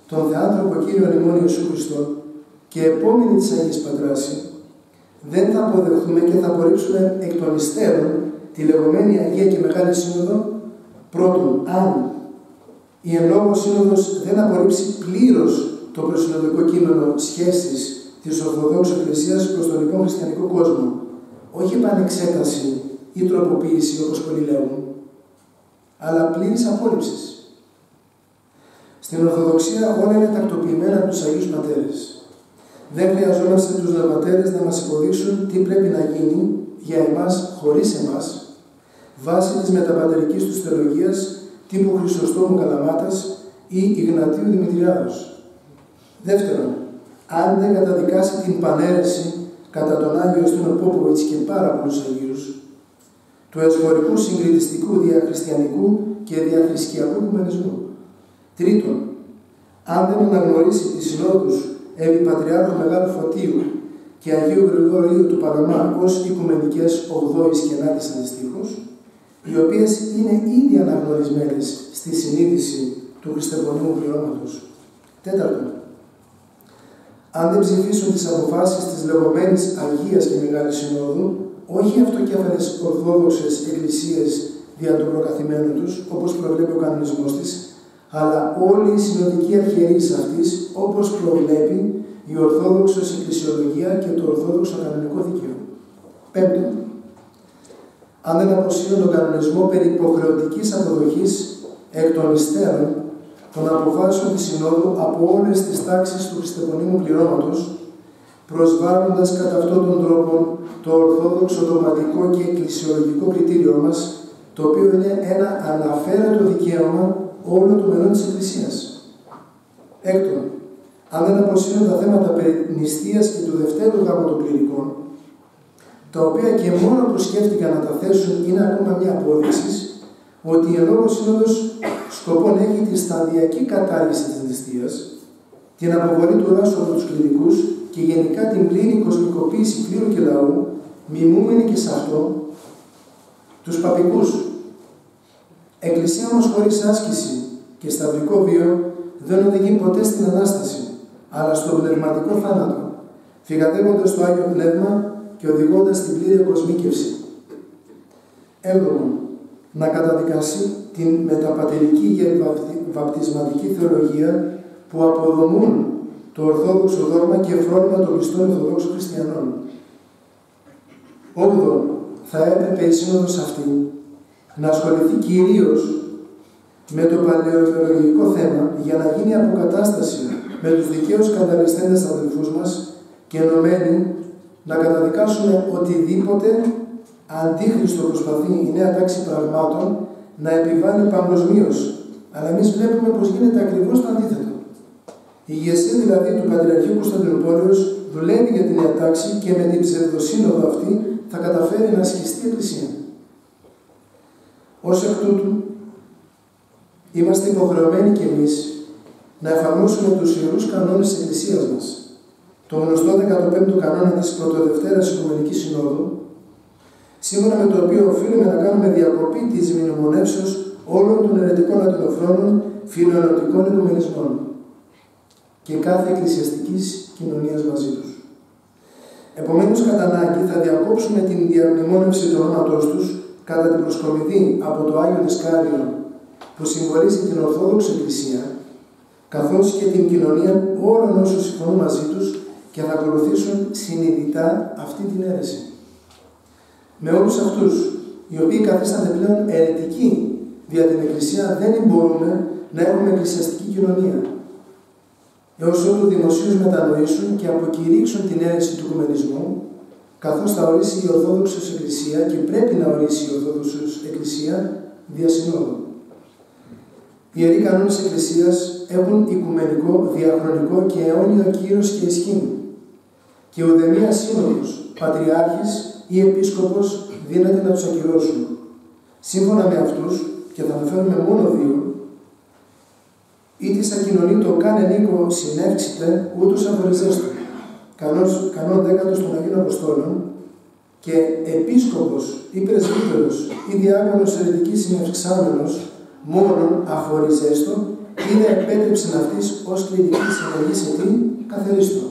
τον Θεάνθρωπο Κύριο ημών Ιησού Χριστό και επόμενη της Αγίας Πατράσης, δεν θα αποδεχθούμε και θα απορρίψουμε εκ των υστέρων τη λεγόμενη Αγία και Μεγάλη Σύνοδο πρώτον, αν η εν λόγω σύνοδος δεν απορρίψει πλήρως το προσυνοδικό κείμενο σχέσης της Ορθοδόξου Εκκλησίας προς τον λοιπόν χριστιανικό κόσμο, όχι επανεξέταση ή τροποποίηση όπως πολλοί λέγουν, αλλά πλήρης απόρριψης. Στην Ορθοδοξία όλα είναι τακτοποιημένα από τους Αγίους Πατέρες. Δεν χρειαζόμαστε τους νεοπατέρες να μας υποδείξουν τι πρέπει να γίνει για εμάς χωρίς εμάς, βάσει της μεταπατερικής τους θεολογίας τύπου Χρυσοστόμου Καλαμάτας ή Ιγνατίου Δημητριάδος. Δεύτερον, αν δεν καταδικάσει την πανέρεση κατά τον Άγιο Εστόνο Πόποβιτς και πάρα πολλούς Αγίους, του εσχορικού συγκριτιστικού διαχριστιανικού και διαθρησκιακού οικουμενισμού. Τρίτον, αν δεν αναγνωρίσει τις συνόδους επί Πατριάρχου Μεγάλου Φωτίου και Αγίου Γρηγορίου του Παναμά ως οικουμενικές 8ης και 9ης αντιστοίχους, οι οποίες είναι ήδη αναγνωρισμένες στη συνείδηση του χριστιανικού πληρώματος. Τέταρτον, αν δεν ψηφίσουν τις αποφάσεις της λεγόμενης Αγίας και Μεγάλης Συνόδου, όχι αυτοκέφαλες ορθόδοξες εκκλησίες δια του προκαθημένου τους, όπως προβλέπει ο κανονισμός της, αλλά όλη η συνοδική αρχιερείς αυτής, όπως προβλέπει η Ορθόδοξος Εκκλησιολογία και το Ορθόδοξο Κανονικό Δίκαιο. Πέμπτον, αν δεν αποσύρουν τον κανονισμό περί υποχρεωτικής αποδοχής εκ των υστέρων των αποφάσεων της Συνόδου από όλες τις τάξεις του χριστεπονίμου πληρώματος, προσβάλλοντας κατά αυτόν τον τρόπο το ορθόδοξο δογματικό και εκκλησιολογικό κριτήριό μας, το οποίο είναι ένα αναφέρετο δικαίωμα όλων των μελών της Εκκλησίας. Έκτον, αν δεν αποσύρουν τα θέματα περί νηστείας και του δευτέρου γάμου των κληρικών, τα οποία και μόνο που σκέφτηκαν να τα θέσουν είναι ακόμα μια απόδειξη ότι η Λόγω Σύνοδος σκοπό έχει τη σταδιακή κατάργηση της νηστείας, την αποβολή του ράσου από τους κληρικούς και γενικά την πλήρη κοσμικοποίηση κλήρου και λαού, μιμούμενη και σε αυτό, τους παπικούς. Εκκλησία όμως χωρίς άσκηση και σταυρικό βίο δεν οδηγεί ποτέ στην Ανάσταση, αλλά στον πνευματικό θάνατο, φυγαδεύοντας το Άγιο Πνεύμα και οδηγώντας την πλήρη κοσμίκευση. Έβδομον, να καταδικάσει την μεταπατερική και βαπτισματική θεολογία που αποδομούν το Ορθόδοξο δόγμα και φρόνημα των πιστών Ορθοδόξων Χριστιανών. Όγδον, θα έπρεπε η Σύνοδος αυτή να ασχοληθεί κυρίως με το παλαιοθεολογικό θέμα για να γίνει αποκατάσταση με τους δικαίους καταλυστέντες αδελφούς μας και ενωμένοι να καταδικάσουμε οτιδήποτε αντίχριστο προσπαθεί η νέα τάξη πραγμάτων να επιβάλλει παγκοσμίως. Αλλά εμείς βλέπουμε πως γίνεται ακριβώς το αντίθετο. Η ηγεσία δηλαδή του Πατριαρχείου Κωνσταντινούπολεω δουλεύει για την νέα τάξη και με την ψευδοσύνοδο αυτή θα καταφέρει να ασχιστεί η Εκκλησία. Ω εκ τούτου, είμαστε υποχρεωμένοι κι εμείς να εφαρμόσουμε τους ιερούς κανόνες της Εκκλησίας μας. Το γνωστό 15ο κανόνα της Πρωτοδευτέρας Οικουμενικής Συνόδου, σύμφωνα με το οποίο οφείλουμε να κάνουμε διακοπή της μνημονεύσεως όλων των ερετικών ατενοφρόνων φιλοερωτικών οικουμενισμών και κάθε εκκλησιαστικής κοινωνίας μαζί τους. Επομένως, κατά ανάγκη, θα διακόψουμε την διαμνημόνευση του ονόματός τους κατά την προσκομιδή από το Άγιο Δισκάριο που συμβολίζει την Ορθόδοξη Εκκλησία, καθώς και την κοινωνία όλων όσων συμφωνούν μαζί τους και θα ακολουθήσουν συνειδητά αυτή την αίρεση. Με όλους αυτούς, οι οποίοι καθίστανται πλέον αιρετικοί δια την Εκκλησία, δεν μπορούμε να έχουμε εκκλησιαστική κοινωνία. Έως ότου δημοσίως μετανοήσουν και αποκηρύξουν την αίρεση του οικουμενισμού, καθώς θα ορίσει η Ορθόδοξη Εκκλησία και πρέπει να ορίσει η Ορθόδοξη Εκκλησία δια συνόδου. Οι ιεροί κανόνες της Εκκλησίας έχουν οικουμενικό, διαχρονικό και αιώνιο κύρος και ισχύ. Και ουδέμια σύνοδος, πατριάρχης ή επίσκοπος δύναται να τους ακυρώσουν. Σύμφωνα με αυτούς, και θα αναφέρουμε μόνο δύο, ή της ακοινωνεί το κάνε νίκο συνεύξητε, ούτως αφοριζέστο. Κανόν δέκατος των Αγίων Αποστόλων και επίσκοπος ή πρεσβύτερος ή διάκονος ερετικής συνευξάμενος μόνον αφοριζέστο ή δεν επέτρεψε αυτής ως κλινική συνεργή σε τι καθαρίστο.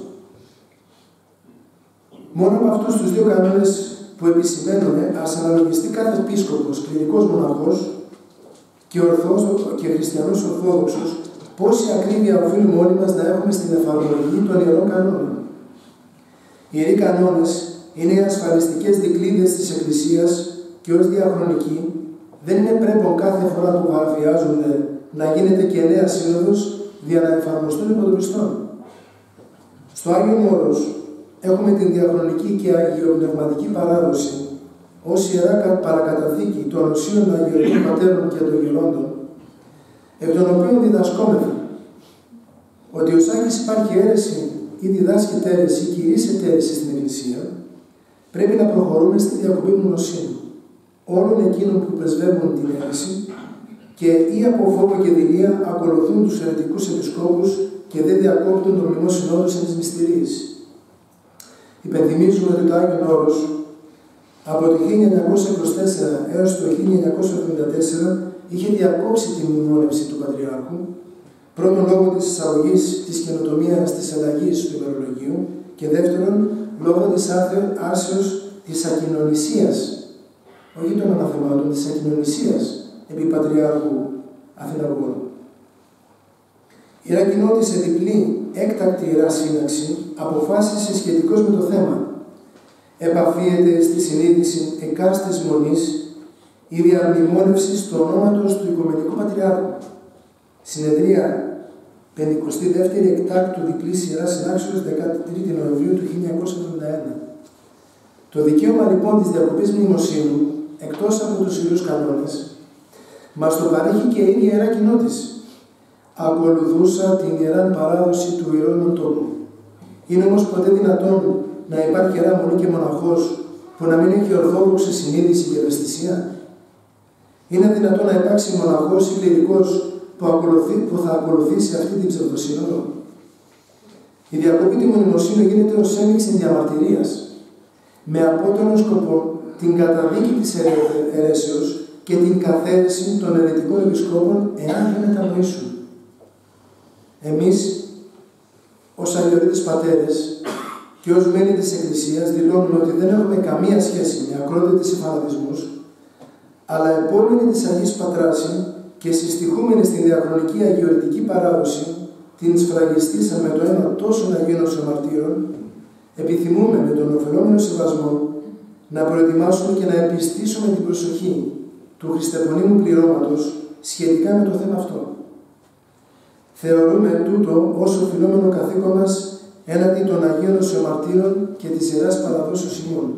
Μόνο από αυτούς τους δύο κανόνες που επισημαίνουμε, ας αναλογιστεί κάθε επίσκοπος, κληρικός μοναχός και, και χριστιανός Ορθόδοξος, πόση ακρίβεια οφείλουμε όλοι μας να έχουμε στην εφαρμογή των ιερών κανόνων. Οι ιεροί κανόνες είναι οι ασφαλιστικές δικλείδες της Εκκλησίας και ως διαχρονικοί δεν είναι πρέπον κάθε φορά που παραφιάζονται να γίνεται και νέα σύνοδος για να εφαρμοστούν υπό τον πιστών. Στο Άγιο Μόρος έχουμε την διαχρονική και αγιοπνευματική παράδοση ως ιερά παρακαταθήκη των οσίων Αγιωτικών Πατέρων και των Γερόντων, εκ των οποίων διδασκόμεθα ότι ως Άγιος υπάρχει αίρεση ή διδάσκεται αίρεση ή κηρύσσεται αίρεση στην Εκκλησία, πρέπει να προχωρούμε στη διακοπή γνωσίνου όλων εκείνων που πρεσβεύουν την αίρεση και ή από φόβο και δειλία ακολουθούν τους αιρετικούς επισκόπους και δεν διακόπτουν το μνημό συνόδου σε τις μυστηρίες. Υπενθυμίζουμε ότι το Άγιο Όρος από το 1924 έως το 1974 είχε διακόψει τη μνημόνευση του Πατριάρχου, πρώτον λόγω της εισαγωγής της καινοτομίας της αλλαγής του ημερολογίου και δεύτερον λόγω της άρσεως της ακοινωνησίας, όχι των αναθεμάτων, της ακοινωνησίας επί Πατριάρχου Αθηναγόρου. Η Ιερά σε διπλή έκτακτη ιερά σύναξη αποφάσισε σχετικώς με το θέμα. Επαφίεται στη συνείδηση εκάστης μονής η διαμνημόνευση του ονόματος του Οικομενικού Πατριάρχου. Συνεδρία 52η εκτάκτου διπλής ιεράς συνάξεως 13 Νοεμβρίου του 1971. Το δικαίωμα λοιπόν της διακοπής μνημοσύνου, εκτός από τους ιερούς κανόνες, μας το παρέχει και η Ιερά Κοινότηση ακολουθούσα την ιερά παράδοση του ιερώνου τόπου. Είναι όμως ποτέ δυνατόν να υπάρχει ιερά μονή και μοναχός που να μην έχει ορθόδοξη συνείδηση και ευαισθησία; Είναι δυνατόν να υπάρξει μοναχός ή κληρικός που, που θα ακολουθήσει αυτή την ψευδοσύνοδο. Η διακοπή του μονιμοσύνου γίνεται ως ένδειξη διαμαρτυρίας με απότερο σκοπό την καταδίκη της αιρέσεως και την καθαίρεση των αιρετικών επισκόπων εάν δεν μετανοήσουν. Εμείς, ως αγιορείτες πατέρες και ως μέλη της Εκκλησίας δηλώνουμε ότι δεν έχουμε καμία σχέση με ακρότητες φανατισμούς, αλλά επόμενη της Αγίας Πατράση και συστοιχούμενη στην διαχρονική αγιορετική παράδοση την σφραγιστήσαμε με το αίμα τόσων Αγίων Σωμαρτήρων, επιθυμούμε με τον ωφελόμενο σεβασμό να προετοιμάσουμε και να επιστήσουμε την προσοχή του χριστεπονίμου πληρώματος σχετικά με το θέμα αυτό. Θεωρούμε τούτο ως οφειλόμενο καθήκον μας έναντι των Αγίων Σωμαρτήρων και της Ιεράς Παραδόσεως ημών.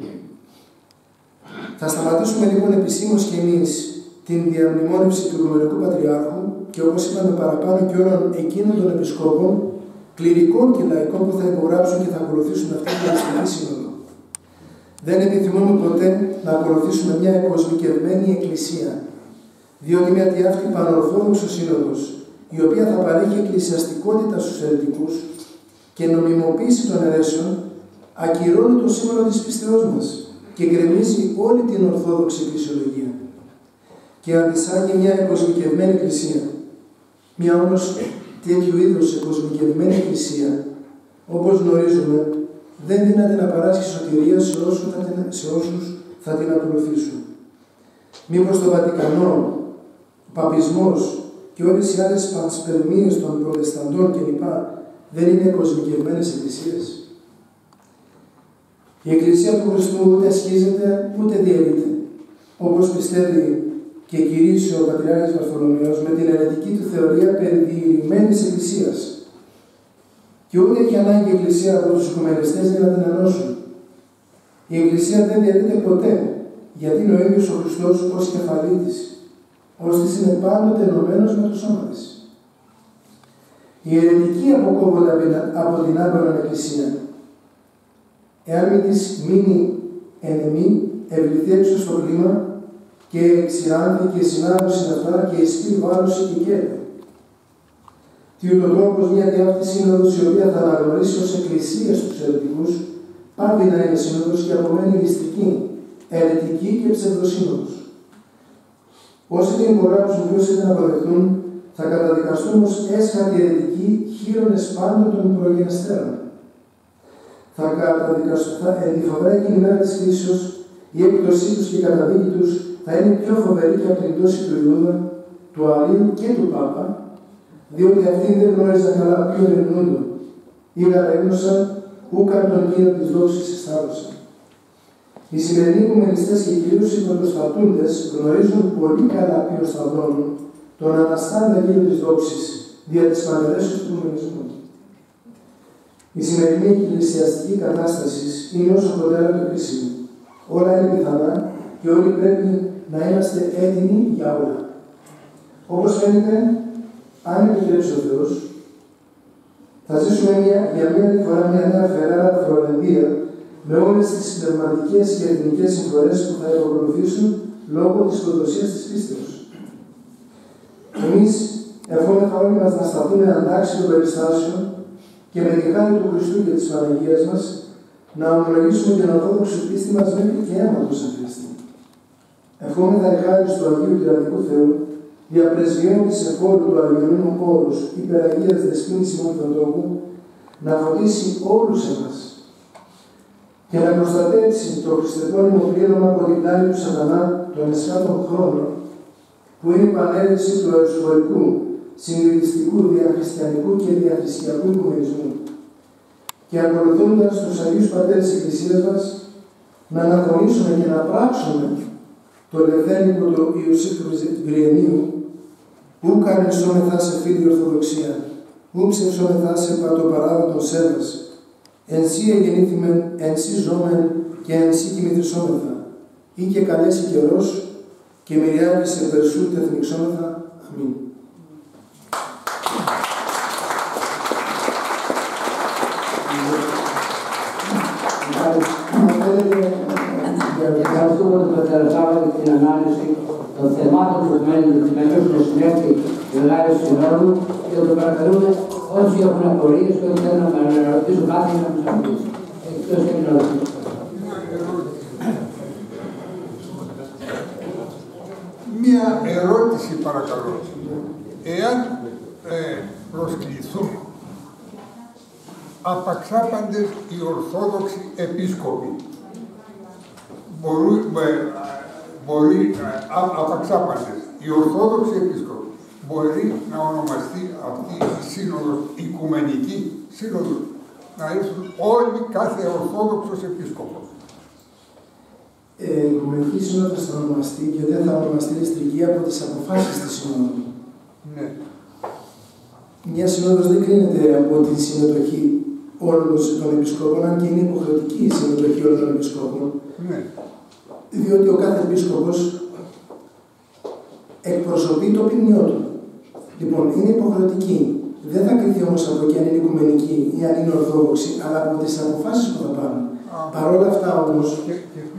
Θα σταματήσουμε λοιπόν επισήμως και εμείς την διαμνημόνευση του Οικουμενικού Πατριάρχου και όπως είπαμε παραπάνω και όλων εκείνων των επισκόπων, κληρικών και λαϊκών που θα υπογράψουν και θα ακολουθήσουν αυτή την Αριστική Σύνοδο. Δεν επιθυμούμε ποτέ να ακολουθήσουμε μια εκοσμικευμένη εκκλησία, διότι μια αυτή πανορθόδοξο σύνοδος η οποία θα παρέχει εκκλησιαστικότητα στους αιρετικούς και νομιμοποίηση των αιρέσεων, ακυρώνει το σύμβολο της πιστεώς μας και γκρεμίζει όλη την Ορθόδοξη Εκκλησιολογία και αντισάγει μια εκοσμικευμένη Εκκλησία. Μια όμως τέτοιου είδους εκοσμικευμένη Εκκλησία, όπως γνωρίζουμε, δεν δύναται να παράσχει σωτηρία σε όσους θα την, σε όσους θα την ακολουθήσουν. Μήπως το Βατικανό, ο παπισμός και όλες οι άλλες πανσπερμίες των προτεσταντών κλπ. δεν είναι κοσμικευμένε εκκλησίες; Η Εκκλησία του Χριστού ούτε ασχίζεται ούτε διαιρείται, όπως πιστεύει και κηρύσσει ο Πατριάρχης Βαρθολομαίος με την αιρετική του θεωρία περί διηρημένης Εκκλησίας. Και ούτε έχει ανάγκη η Εκκλησία από τους οικουμενιστές για να την ανώσουν. Η Εκκλησία δεν διαιρείται ποτέ, γιατί είναι ο ίδιος ο Χριστός ως κεφαλή της ώστε είναι πάντοτε ενωμένος με το σώμα της. Η αιρετική αποκόβονται από την άπειρον εκκλησία. Εάν μην της μείνει ενεμή, ευληθεί έξω στο κλίμα και εξηράνθη και συνάδωση αυτά και ισχύει βάρωση και κέρδη. Τι ούτως τρόπος μια διάφτη σύνοδος η οποία θα αναγνωρίσει ως εκκλησίας στου αιρετικού, πάλι να είναι σύνοδος και απομένει ληστική, αιρετική και ψευδοσύνοδος. Όσοι την υπογράψουν και όσοι την αποδεχτούν, θα καταδικαστούν ως έσχατη αιρετικοί χείρονες πάντων των προγενεστέρων. θα καταδικαστούν, θα, ε, τη φοβερά εκείνη η μέρα της κρίσεως, η έκπτωσή τους και η καταδίκη τους θα είναι πιο φοβερή και από την πτώση του Ιούδα, του Αλίου και του Πάπα, διότι αυτοί δεν γνώριζαν καλά ποιον ερμηνούνται. Ή γαραίνωσαν, ούκαν τον κύριο της δόξης εστάλωσαν. Οι σημερινοί οικουμενιστές και κυρίως οι πρωτοστατούντες γνωρίζουν πολύ καλά ποιος σταυρώνουν τον αναστάντα κύριο της δόξης δια της πανερέσεως του οικουμενισμού. Η σημερινή εκκλησιαστική κατάσταση είναι όσο ποτέ το κρίσιμο. Όλα είναι πιθανά και όλοι πρέπει να είμαστε έτοιμοι για όλα. Όπως φαίνεται, αν επιτρέψει ο Θεός, θα ζήσουμε μια, για μία φορά μια νέα φεράρα Φλωρεντία με όλες τις πνευματικές και εθνικές συμφορές που θα υποκολουθήσουν λόγω της προδοσία της πίστεως. Εμείς ευχόμεθα όλοι μας να σταθούμε αντάξει των περιστάσεων και με τη χάρη του Χριστού και της Παναγίας μας να ομολογήσουμε την ορθόδοξη πίστη μας μέχρι και αίματο αν χρειαστεί. Ευχόμεθα η χάρη του Αγίου Κυρατικού Θεού, διαπρεσβειών τη εφόρου του Αγιονίμου Όρους, υπεραγίας Δεσπίνη Σιμών Θεοτόκου, να φωτίσει όλους εμάς και να προστατεύσει το χριστεπώνυμο πλήρωμα από την πλάνη του σατανά των εσχάτων χρόνων, που είναι η πανέλευση του αρισφορικού, συνειδητιστικού, διαχριστιανικού και διαθρησκιακού οικουμενισμού. Και ακολουθώντας τους Αγίους Πατέρες της Εκκλησίας μας, να αναγνωρίσουμε και να πράξουμε το ελευθέρικο του Ιωσήφ Βριενίου, που κάνει σώμεθα σε φίλη Ορθοδοξία, που ψευσόμεθα σε πατοπαράδοτο σέβαση, εν σύ εγεννήθημεν, εν σύ ζώμεν και εν σύ κοιμηθησόμεθα. Ή και καλέσει καιρός και μυριάδης σε περσού τεθνιξόμεθα. Αμήν. Ευχαριστούμε τον Πατέρα Σάββα για την ανάλυση των θεμάτων που μένουν ότι να συνέχεια η μεγάλη συνόδου και τον παρακαλούμε όσοι έχουν απορίες και όσοι θέλουν να ρωτήσουν κάτι να τους απαντήσουν. Εκτός και να ρωτήσουν. Μία ερώτηση παρακαλώ. Εάν ε, προσκληθούν απαξάπαντες οι Ορθόδοξοι Επίσκοποι, μπορούν, ε, μπορεί, ε, απαξάπαντες, οι Ορθόδοξοι Επίσκοποι, μπορεί να ονομαστεί αυτή η σύνοδος Οικουμενική Σύνοδος, να έρθουν όλοι κάθε Ορθόδοξος Επίσκοπος. Ε, η Οικουμενική Σύνοδος θα ονομαστεί και δεν θα ονομαστεί ρηστρική από τις αποφάσεις της Συνόδου. Ναι. Μια Σύνοδος δεν κρίνεται από την συμμετοχή όλων των επισκόπων, αν και είναι υποχρεωτική η συμμετοχή όλων των επισκόπων. Ναι. Διότι ο κάθε επίσκοπος εκπροσωπεί το ποιμνιό του. Λοιπόν, είναι υποχρεωτική. Δεν θα κρυθεί όμως από εκεί αν είναι οικουμενική ή αν είναι ορθόδοξη, αλλά από τις αποφάσεις που θα πάρουν. Παρ' όλα αυτά όμως,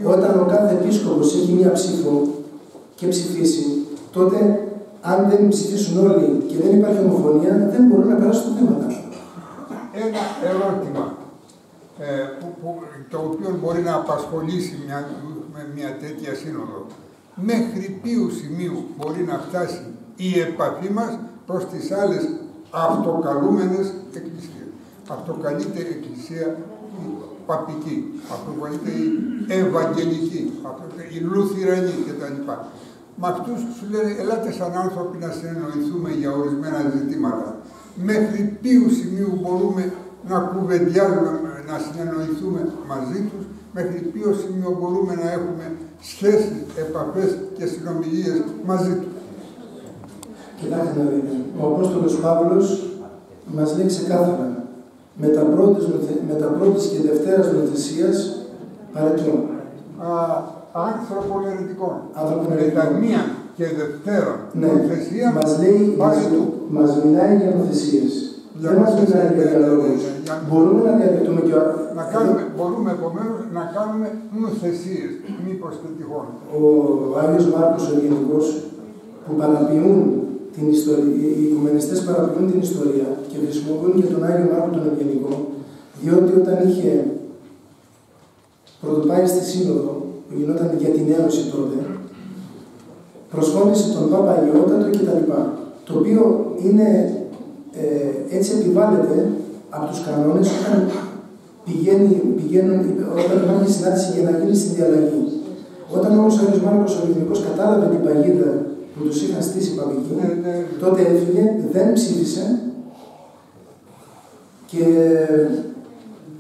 όταν ο κάθε επίσκοπος έχει μία ψήφο και ψηφίσει, τότε αν δεν ψηφίσουν όλοι και δεν υπάρχει ομοφωνία, δεν μπορούν να περάσουν τα θέματα. Ένα ερώτημα ε, που, που, το οποίο μπορεί να απασχολήσει μια, με μια τέτοια σύνοδο. Μέχρι ποιου σημείου μπορεί να φτάσει η επαφή μας προς τις άλλες αυτοκαλούμενες εκκλησίες. Αυτοκαλείται η εκκλησία η παπική, αυτοκαλείται η ευαγγελική, η λουθυρανή κτλ. Με αυτούς σου λένε, ελάτε σαν άνθρωποι να συνεννοηθούμε για ορισμένα ζητήματα. Μέχρι ποιου σημείου μπορούμε να κουβεντιάζουμε, να συνεννοηθούμε μαζί τους, μέχρι ποιο σημείο μπορούμε να έχουμε σχέσεις, επαφές και συνομιλίες μαζί τους. Κοιτάξτε να δείτε. Ο Απόστολος Παύλος μας λέει ξεκάθαρα με τα πρώτης, με τα πρώτης και δευτέρας νοθεσίας παρετούν. Άνθρωπον ερετικών. Άνθρωπον Με τα ερετικών. μία και δευτέρα Ναι, νοθεσία μας λέει, μας, παρετούν. μας μιλάει για νοθεσίες. Για Δεν μας μιλάει για νοθεσίες, διαλόγους. για- για- Μπορούμε να διαπαιτούμε και ο- Να κάνουμε, μπορούμε επομένως να κάνουμε νοθεσίες, μήπως και τυχόν. ο Άγιος Μάρκος ο Γενικός που παραποιούν την ιστορία, οι οικουμενιστές παραποιούν την ιστορία και χρησιμοποιούν και τον Άγιο Μάρκο τον Ευγενικό, διότι όταν είχε πρωτοπάει στη Σύνοδο, που γινόταν για την Ένωση τότε, προσφώνησε τον Πάπα Αγιότατο κτλ. Το οποίο είναι, ε, έτσι επιβάλλεται από τους κανόνες όταν πηγαίνει, πηγαίνουν, όταν υπάρχει συνάντηση για να γίνει συνδιαλλαγή. Όταν όμως ο Άγιος Μάρκος ο Ρυθμικός κατάλαβε την παγίδα που τους είχαν στήσει οι παπικοί, Ναι, ναι. τότε έφυγε, δεν ψήφισε και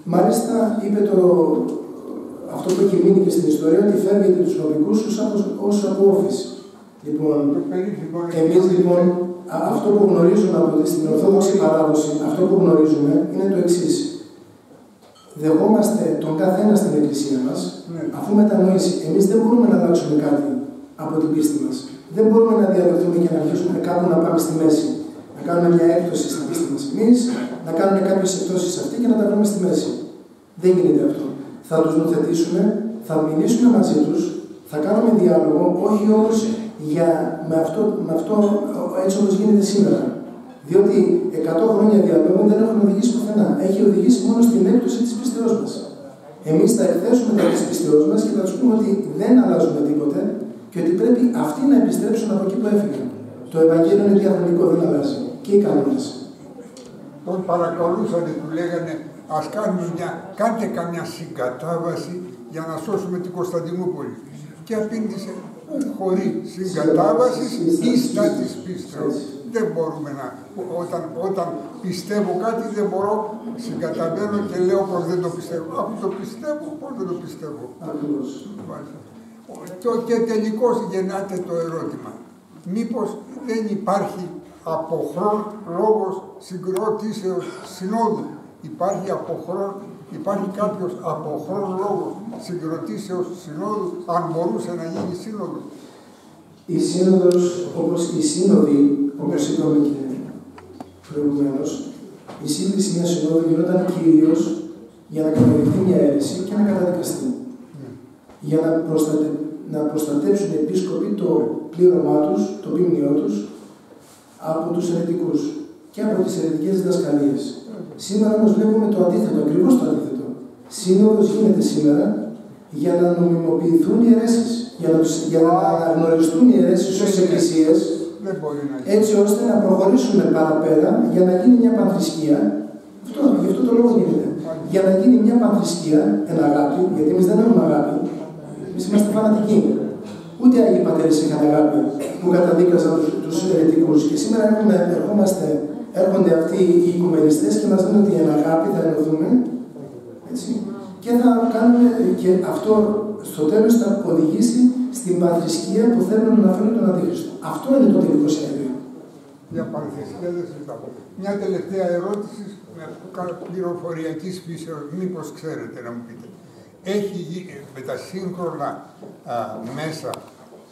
μάλιστα είπε το, αυτό που έχει μείνει και στην ιστορία ότι φεύγετε τους παπικούς ως, από- ως απόφυση. Λοιπόν, Το περίφημο εμείς λοιπόν α- αυτό που γνωρίζουμε από τη στην Ορθόδοξη παράδοση, αυτό που γνωρίζουμε είναι το εξής. Δεχόμαστε τον καθένα στην Εκκλησία μας, Ναι. αφού μετανοήσει, εμείς δεν μπορούμε να αλλάξουμε κάτι από την πίστη μας. Δεν μπορούμε να διαλεχθούμε και να αρχίσουμε κάπου να πάμε στη μέση. Να κάνουμε μια έκπτωση στην πίστη μας εμείς, να κάνουμε κάποιες εκτόσεις αυτοί και να τα βρούμε στη μέση. Δεν γίνεται αυτό. Θα τους νοθετήσουμε, θα μιλήσουμε μαζί τους, θα κάνουμε διάλογο, όχι όμως για, με, αυτό, με αυτό έτσι όπως γίνεται σήμερα. Διότι 100 χρόνια διαλόγου δεν έχουν οδηγήσει πουθενά. Έχει οδηγήσει μόνο στην έκπτωση της πίστεώς μας. Εμείς θα εκθέσουμε τα της πίστεώς μας και θα τους πούμε ότι δεν αλλάζουμε τίποτε και ότι πρέπει αυτοί να επιστρέψουν από εκεί που έφυγαν. Το Ευαγγέλιο είναι διαχρονικό, δεν αλλάζει. Και οι κανόνες. Τον παρακαλούσαν, του λέγανε ας κάνουμε μια, κάντε καμιά συγκατάβαση για να σώσουμε την Κωνσταντινούπολη. Και απήντησε, «Ου, χωρί συγκατάβαση ίστα της πίστεως. Δεν μπορούμε να, όταν, όταν πιστεύω κάτι δεν μπορώ, συγκαταβαίνω και λέω πως δεν το πιστεύω. Αφού το πιστεύω, πως δεν το πιστεύω; Ακριβώς. Μάλιστα. Το, και τελικώς γεννάται το ερώτημα. Μήπως δεν υπάρχει αποχρόν λόγος συγκρότησεως συνόδου; Υπάρχει αποχρόν, υπάρχει κάποιος αποχρόν λόγος συγκροτήσεως συνόδου, αν μπορούσε να γίνει σύνοδος; Η σύνοδος, όπως η σύνοδοι, όπως είπαμε και προηγουμένως, η σύγκληση μιας συνόδου γινόταν κυρίως για να καταδειχθεί μια αίρεση και να καταδικαστεί. Για να, προστατε... να προστατέψουν οι επίσκοποι το πλήρωμά τους, το ποιμνιό τους, από τους αιρετικούς και από τις αιρετικές διδασκαλίες. Σήμερα όμως βλέπουμε το αντίθετο, ακριβώς το αντίθετο. Σύνοδος γίνεται σήμερα για να νομιμοποιηθούν οι αιρέσεις, για να, τους- για να αναγνωριστούν οι αιρέσεις ως εκκλησίες, Δεν μπορεί να γίνει. έτσι ώστε να προχωρήσουμε παραπέρα για να γίνει μια πανθρησκεία. Αυτό, γι' αυτό το λόγο γίνεται. Για να γίνει μια πανθρησκεία εν αγάπη, γιατί εμείς δεν έχουμε αγάπη, εμείς είμαστε φανατικοί. Ούτε οι Άγιοι Πατέρες είχαν αγάπη που καταδίκαζαν τους, τους αιρετικούς. Και σήμερα έχουμε, ερχόμαστε, έρχονται αυτοί οι οικουμενιστές και μας λένε ότι εν αγάπη θα ενωθούμε. Έτσι. Και θα κάνουμε, και αυτό στο τέλος θα οδηγήσει στην πανθρησκεία που θέλουν να φέρουν τον Αντίχριστο. Αυτό είναι το τελικό σχέδιο. Για παρθυσία δεν συζητάω. Μια τελευταία ερώτηση με πληροφοριακής φύσεως, μήπως ξέρετε να μου πείτε. Έχει γι- με τα σύγχρονα α, μέσα,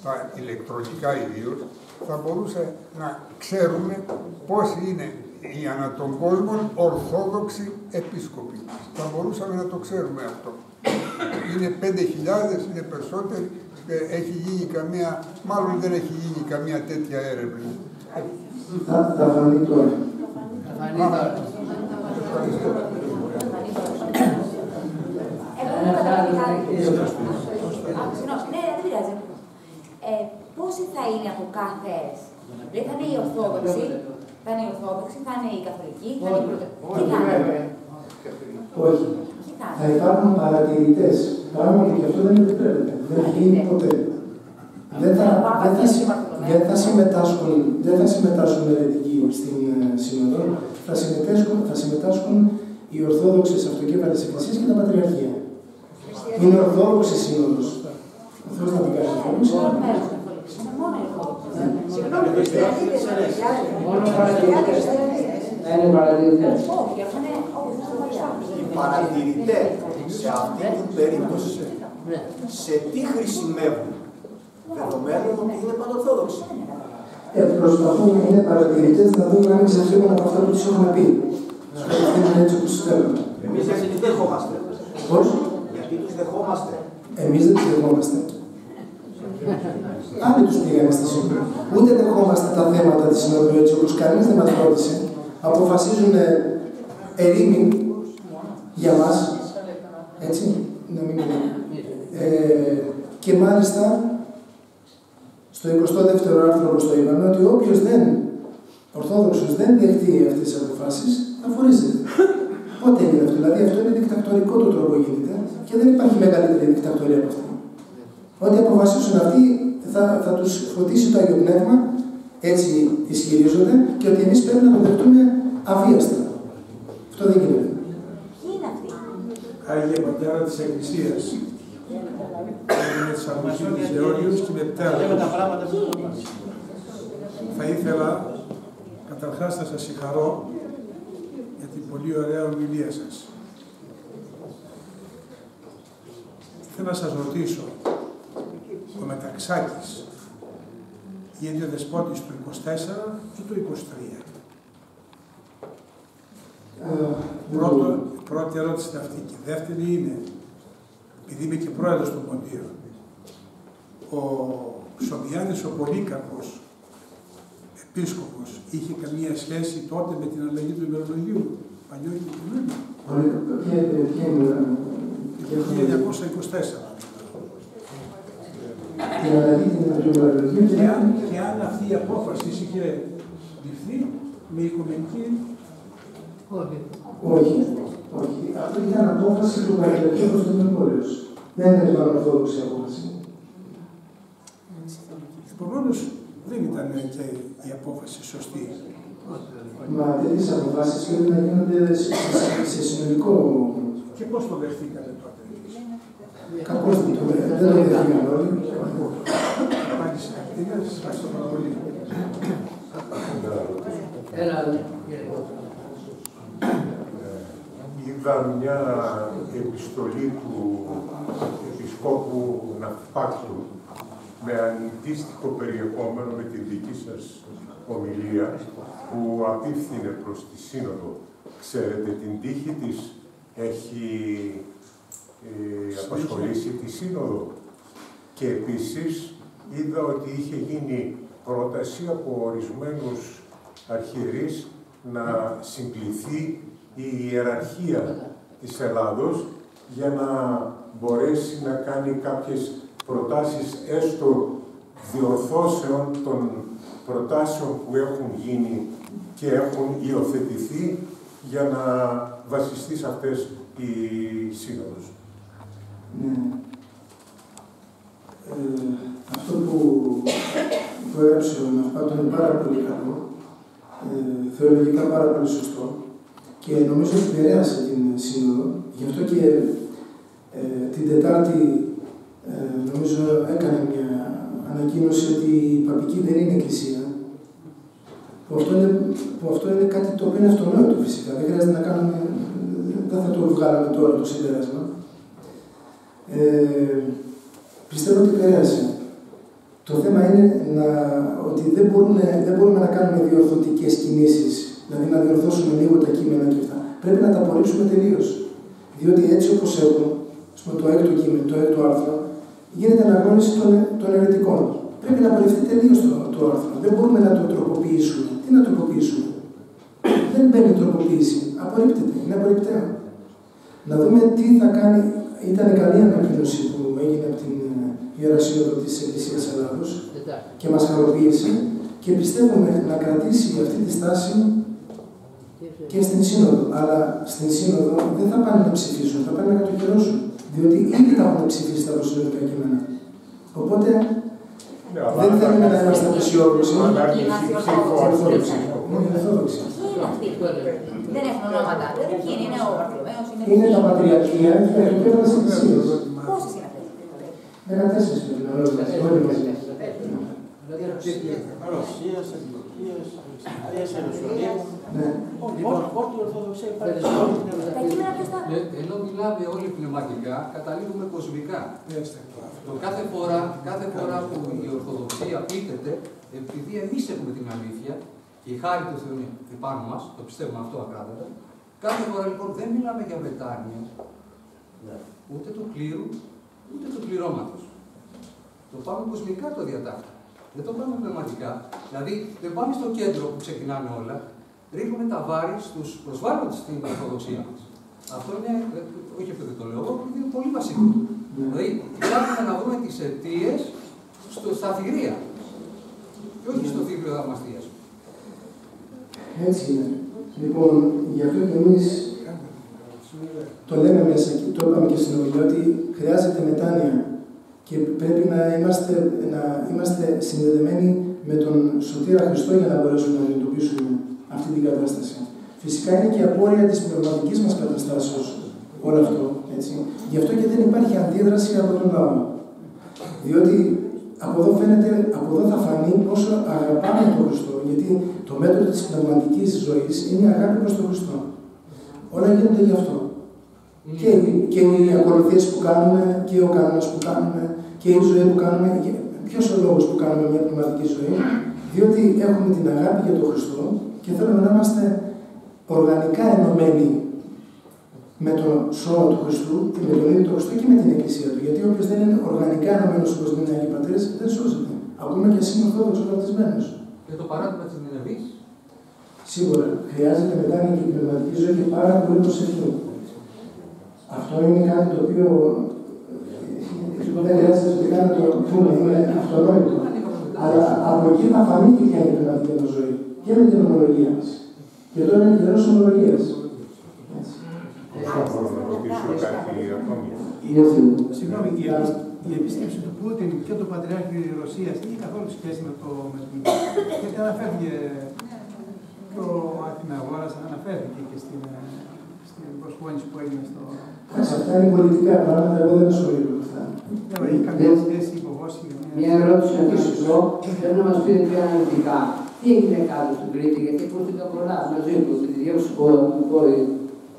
τα ηλεκτρονικά ιδίως, θα μπορούσε να ξέρουμε πώς είναι οι ανά τον κόσμο ορθόδοξοι επίσκοποι. Θα μπορούσαμε να το ξέρουμε αυτό. Είναι 5.000, είναι περισσότεροι, ε, έχει γίνει καμία, μάλλον δεν έχει γίνει καμία τέτοια έρευνα. Θα, θα φανεί τώρα. Θα φανεί τώρα. Ευχαριστώ. Εγώ δεν καταλαβαίνω. Α, συγγνώμη, ναι, δεν πειράζει. Ε, πόσοι θα είναι από κάθε αίρεση. Δηλαδή θα είναι οι Ορθόδοξοι, θα είναι οι Ορθόδοξοι, θα είναι οι Καθολικοί, θα είναι οι Πρωτευτικοί. Τι θα είναι. Όχι. Τι θα Θα είναι. υπάρχουν παρατηρητές. Πράγμα που και αυτό δεν επιτρέπεται. Δεν έχει γίνει ποτέ. Δεν θα, δεν θα, συ- δεν θα συμμετάσχουν, δεν θα συμμετάσχουν αιρετικοί στην ε, Σύνοδο, θα συμμετάσχουν, θα συμμετάσχουν οι Ορθόδοξες Αυτοκέφαλες Εκκλησίες και τα Πατριαρχία. Είναι Ορθόδοξης Σύνοδος. Ο Θεός να την κάνει. Μόνο μέρος Καθολικοί. Είναι μόνο οι Ορθόδοξοι. Συγγνώμη, χριστιανοί δεν είναι Μόνο παρατηρητές. Να είναι παρατηρητές. Όχι, αυτό είναι όπως είναι στο παλιά. οι παρατηρητές σε αυτή την περίπτωση Ναι. σε τι χρησιμεύουν; Δεδομένου ότι είναι πανορθόδοξοι. Ε, προσπαθούν, είναι παρατηρητές να δουν αν ξεφύγουν από αυτά που τους έχουμε πει. Τους κατευθύνουν έτσι όπως τους θέλουν. Εμείς γιατί τους δεχόμαστε; Πώς; Γιατί τους δεχόμαστε; Εμείς δεν τους δεχόμαστε. Άλλοι τους πήγανε στη Σύνοδο. Ούτε δεχόμαστε τα θέματα της Συνόδου έτσι όπως κανείς δεν μας ρώτησε. Αποφασίζουν ερήμοι για μας. Έτσι, να μην είναι. Ε, και μάλιστα, στο 22ο άρθρο, όπως το είπαμε, ότι όποιος δεν, Ορθόδοξος δεν δεχτεί αυτές τις αποφάσεις, θα φορίζεται. Πότε έγινε αυτό, δηλαδή αυτό είναι δικτακτορικό το τρόπο γίνεται και δεν υπάρχει μεγαλύτερη δικτακτορία από αυτή. Ό,τι αποφασίσουν αυτοί θα, θα τους φωτίσει το Άγιο Πνεύμα, έτσι ισχυρίζονται, και ότι εμείς πρέπει να το δεχτούμε αβίαστα. Αυτό δεν γίνεται. Ποιοι είναι αυτοί. Άγια Πατέρα της Εκκλησίας. Με τις Αγωγίνες Γεώργιος και με πτέρα. Θα ήθελα καταρχάς να σας συγχαρώ για την πολύ ωραία ομιλία σας. Θέλω να σας ρωτήσω, ο Μεταξάκης γίνεται ο δεσπότης του 24 ή του 23. Πρώτο, πρώτη ερώτηση είναι αυτή. Και δεύτερη είναι, επειδή είμαι και πρόεδρος του Ποντίου, ο Ψωμιάδης ο Πολύκαρπος, επίσκοπος, είχε καμία σχέση τότε με την αλλαγή του ημερολογίου, παλιό και καινούργιο. Ποια είναι Το 1924. Την αλλαγή την ημερολογίου Και αν, και αν αυτή η απόφαση είχε ληφθεί με οικουμενική Όχι. Όχι. Αυτό ήταν απόφαση του Παγιωτικού Κωνσταντινούπολου. Δεν είναι πανορθόδοξη απόφαση. Επομένως, δεν ήταν και η απόφαση σωστή. Μα τέτοιες αποφάσεις πρέπει να γίνονται σε, σε, σε συνολικό. Και πώς το δεχτήκατε; τότε. Κακώ δεν το δεν το δεχτήκαμε όλοι. Απάντηση ακτίνα, σας ευχαριστώ πάρα πολύ. Έλα, είδα μια επιστολή του Επισκόπου Ναυπάκτου με αντίστοιχο περιεχόμενο με τη δική σας ομιλία που απίφθινε προς τη Σύνοδο. Ξέρετε, την τύχη της έχει ε, απασχολήσει τη Σύνοδο. Και επίσης είδα ότι είχε γίνει πρόταση από ορισμένους αρχιερείς να συγκληθεί η ιεραρχία της Ελλάδος για να μπορέσει να κάνει κάποιες προτάσεις έστω διορθώσεων των προτάσεων που έχουν γίνει και έχουν υιοθετηθεί για να βασιστεί σε αυτές η Σύνοδος. Ναι. Ε, αυτό που, που έγραψε ο Ναυπάτων είναι πάρα πολύ καλό, ε, θεολογικά πάρα πολύ σωστό και νομίζω ότι επηρέασε την Σύνοδο. Γι' αυτό και ε, την Τετάρτη ε, νομίζω έκανε μια ανακοίνωση ότι η παπική δεν είναι εκκλησία. Που αυτό είναι, που αυτό είναι κάτι το οποίο είναι αυτονόητο φυσικά. Δεν χρειάζεται να κάνουμε, δεν θα το βγάλουμε τώρα το συμπέρασμα. Ε, πιστεύω ότι επηρέασε. Το θέμα είναι να, ότι δεν μπορούμε, δεν μπορούμε να κάνουμε διορθωτικές κινήσεις, δηλαδή να διορθώσουμε λίγο τα κείμενα και αυτά. Πρέπει να τα απορρίψουμε τελείως. Διότι έτσι όπως έχουν, ας πούμε, το έκτο κείμενο, το έκτο άρθρο, γίνεται αναγνώριση των, των ερετικών. Πρέπει να απορριφθεί τελείως το, το άρθρο. Δεν μπορούμε να το τροποποιήσουμε. Τι να τροποποιήσουμε; Δεν μπαίνει τροποποίηση. Απορρίπτεται. Είναι απορριπταίο. Να δούμε τι θα κάνει. Ήταν καλή ανακοίνωση που έγινε από την ε, Ιερά Σύνοδο τη Εκκλησίας Ελλάδος και μας χαροποίησε και πιστεύουμε να κρατήσει αυτή τη στάση και στην Σύνοδο. Αλλά στην Σύνοδο δεν θα πάνε να ψηφίσουν, θα πάνε να κατοχυρώσουν. Διότι ήδη τα έχουν ψηφίσει τα προσωπικά κείμενα. Οπότε δεν θέλουμε να είμαστε απεσιόδοξοι. Ορθόδοξοι. Είναι ορθόδοξοι. Ποιοι είναι αυτοί. Δεν έχουν ονόματα. Δεν ποιοι είναι. Είναι ο Βαρθολομαίος, είναι Είναι τα πατριαρχία και τα επίπεδα τη Εκκλησία. Πόσες είναι αυτές; 14 πρέπει να λέω, όλοι μαζί. Ρωσίας, Αντιοχίας, Αριστείας, Ιερουσαλήμ. Ναι. Ό,τι Ορθοδοξία υπάρχει. Τα κείμενα ποιος τα... Ε, Ενώ μιλάμε όλοι πνευματικά, καταλήγουμε κοσμικά. Το κάθε φορά, κάθε φορά που η Ορθοδοξία πείτεται, επειδή εμείς έχουμε την αλήθεια, και η χάρη του Θεού είναι επάνω μας, το πιστεύουμε αυτό ακράδαντα, κάθε φορά λοιπόν δεν μιλάμε για μετάνοια, ούτε του κλήρου, ούτε του πληρώματος. Το πάμε κοσμικά το διατάφτα. Δεν το πάμε πνευματικά. Δηλαδή δεν πάμε στο κέντρο που ξεκινάνε όλα, ρίχνουμε τα βάρη στους προσβάλλοντες στην Ορθοδοξία μας. Αυτό είναι, ε, όχι επειδή το λέω, είναι πολύ βασικό. Δηλαδή, ψάχνουμε να βρούμε τις αιτίες στα θηρία. Και όχι στο θύβριο θαυμαστία. Έτσι είναι. Λοιπόν, γι' αυτό και εμείς Το λέμε μέσα και το είπαμε και στην ομιλία ότι χρειάζεται μετάνοια και πρέπει να είμαστε, να είμαστε συνδεδεμένοι με τον Σωτήρα Χριστό για να μπορέσουμε να αντιμετωπίσουμε αυτή την κατάσταση. Φυσικά είναι και η απόρρια της πνευματικής μας καταστάσεως όλο αυτό. Έτσι. Γι' αυτό και δεν υπάρχει αντίδραση από τον λαό. Διότι από εδώ, φαίνεται, από εδώ θα φανεί πόσο αγαπάμε τον Χριστό. Γιατί το μέτρο της πνευματικής ζωής είναι η αγάπη προς τον Χριστό. Όλα γίνονται γι' αυτό. Και, και οι ακολουθίες που κάνουμε, και ο κανόνας που κάνουμε, και η ζωή που κάνουμε. Ποιος ο λόγος που κάνουμε μια πνευματική ζωή, διότι έχουμε την αγάπη για τον Χριστό και θέλουμε να είμαστε οργανικά ενωμένοι με το σώμα του Χριστού, με τον ίδιο του Χριστού και με την Εκκλησία του. Γιατί όποιος δεν είναι οργανικά ενωμένος όπως είναι οι πατέρες, δεν σώζεται. Ακόμα και α είναι ορθόδοξος βαπτισμένος. Και το παράδειγμα της Νινεβή. Σίγουρα χρειάζεται μετά και η πνευματική ζωή και πάρα πολύ προσευχή. Αυτό είναι κάτι το οποίο δεν χρειάζεται καν να το πούμε, είναι αυτονόητο. Αλλά από εκεί θα φανεί και ποια είναι η πνευματική μας ζωή και με την ομολογία μας. Και τώρα είναι καιρός ομολογίας. Συγγνώμη, η επίσκεψη του Πούτιν και του Πατριάρχη Ρωσίας είχε καθόλου σχέση με το με την Γιατί αναφέρθηκε και ο Αθηναγόρα, αναφέρθηκε και στην, στην προσχώρηση που έγινε στο. Αυτά είναι πολιτικά πράγματα, εγώ δεν ασχολούμαι με αυτά. Έχει καμία σχέση υποβόση. Μια ερώτηση να ρωτήσω, θέλω να μας πείτε πιο αναλυτικά. Τι έγινε κάτω στην Κρήτη, γιατί ακούστηκα πολλά μαζί του, ότι τη διώξει μπορεί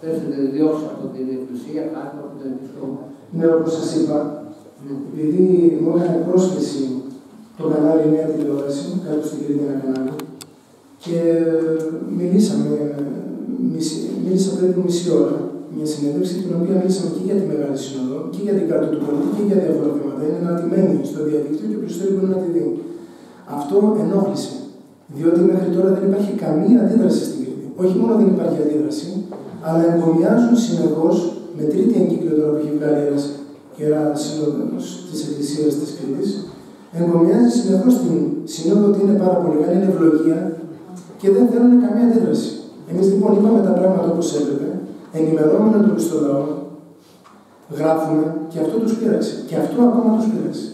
θέσετε διώξει από την εκκλησία, κάτω από τον επιστήμο. Ναι, όπως σας είπα, επειδή μου έκανε πρόσκληση το κανάλι Νέα Τηλεόραση, κάτω στην Κρήτη ένα κανάλι, και μιλήσαμε, μίλησα περίπου μισή ώρα μια συνέντευξη την οποία μίλησαμε και για τη Μεγάλη Σύνοδο και για την κάρτα του πολίτη και για διάφορα θέματα. Είναι αναρτημένη στο διαδίκτυο και όποιο θέλει μπορεί να τη δει. Αυτό ενόχλησε. Διότι μέχρι τώρα δεν υπάρχει καμία αντίδραση στην Κρήτη. Όχι μόνο δεν υπάρχει αντίδραση, αλλά εγκομιάζουν συνεχώς με τρίτη εγκύκλιο τώρα που έχει βγάλει ένας κερά σύνοδο της Εκκλησίας της Κρήτης. Εγκομιάζει συνεχώς την σύνοδο ότι είναι πάρα πολύ καλή, είναι ευλογία και δεν θέλουν καμία αντίδραση. Εμείς λοιπόν είπαμε τα πράγματα όπως έπρεπε, ενημερώμενο τον πιστό λαό, γράφουμε και αυτό τους πείραξε. Και αυτό ακόμα τους πείραξε.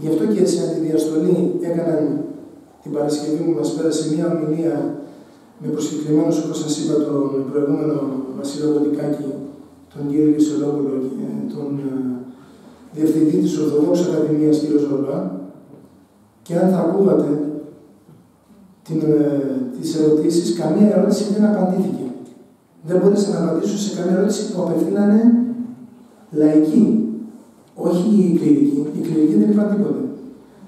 Γι' αυτό και σε αντιδιαστολή έκαναν την Παρασκευή που μας πέρασε μια ομιλία με προσκεκλημένους, όπως σας είπα, τον προηγούμενο Βασίλειο Βοτικάκη, τον κύριο Κισελόπουλο και τον ε, διευθυντή της Ορθοδόξου Ακαδημίας, κύριο Ζωρβά. Και αν θα ακούγατε την, ε, τις ερωτήσεις, καμία ερώτηση δεν απαντήθηκε. Δεν μπόρεσα να απαντήσω σε καμία ερώτηση που απευθύνανε λαϊκοί, όχι οι κληρικοί. Οι κληρικοί δεν είπαν τίποτα.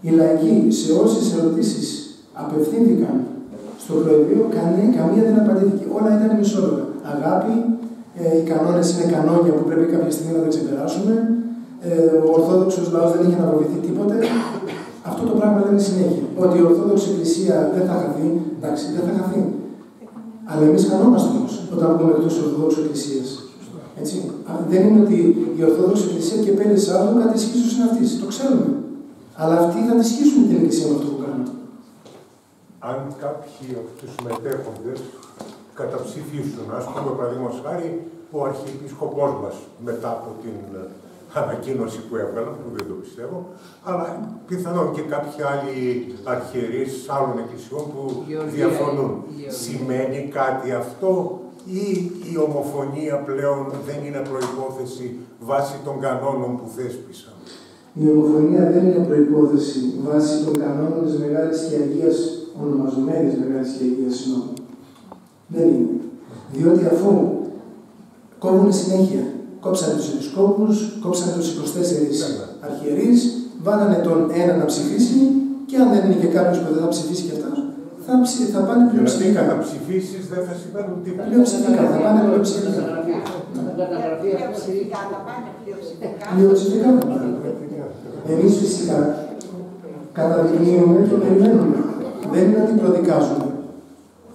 Οι λαϊκοί σε όσες ερωτήσεις απευθύνθηκαν στο Προεδρείο, καμία δεν απαντήθηκε. Όλα ήταν μισόλογα. Αγάπη, ε, οι κανόνες είναι κανόνια που πρέπει κάποια στιγμή να τα ξεπεράσουμε. Ε, ο Ορθόδοξος λαός δεν είχε να βοηθεί τίποτε. Αυτό το πράγμα λέμε συνέχεια. Ότι η Ορθόδοξη Εκκλησία δεν θα χαθεί. Εντάξει, δεν θα χαθεί. Αλλά εμείς χανόμαστε όμως όταν πούμε εκτός Ορθόδοξου Εκκλησίας. Έτσι. Δεν είναι ότι η Ορθόδοξη Εκκλησία και πέντε άλλου κάτι ισχύσουν σε αυτής. Το ξέρουμε. Αλλά αυτοί θα τη σχίσουν την Εκκλησία με αυτό που κάνουν. Αν κάποιοι από τους συμμετέχοντε καταψηφίσουν, ας πούμε, παραδείγματος χάρη, ο Αρχιεπίσκοπός μας μετά από την ανακοίνωση που έβγαλαν, που δεν το πιστεύω, αλλά πιθανόν και κάποιοι άλλοι αρχιερείς άλλων εκκλησιών που διαφωνούν. Σημαίνει κάτι αυτό ή η ομοφωνία πλέον δεν είναι προϋπόθεση βάσει των κανόνων που θέσπισαν; Η ομοφωνία δεν είναι προϋπόθεση βάσει των κανόνων της Μεγάλης και Αγίας, ονομαζομένης Μεγάλης και Αγίας Συνόδου. Δεν είναι. Διότι αφού κόβουν συνέχεια κόψανε τους επισκόπους, κόψανε τους 24 αρχιερείς, βάλανε τον ένα να ψηφίσει και αν δεν είναι και κάποιος που δεν θα ψηφίσει και αυτός, θα, ψη, θα πάνε πλειοψηφικά. Δηλαδή, ψηφίσεις δεν θα σημαίνουν τίποτα. Πλειοψηφικά, θα πάνε πλειοψηφικά. Πλειοψηφικά θα πάνε. Εμείς φυσικά καταδεικνύουμε και περιμένουμε. Δεν είναι ότι προδικάζουμε.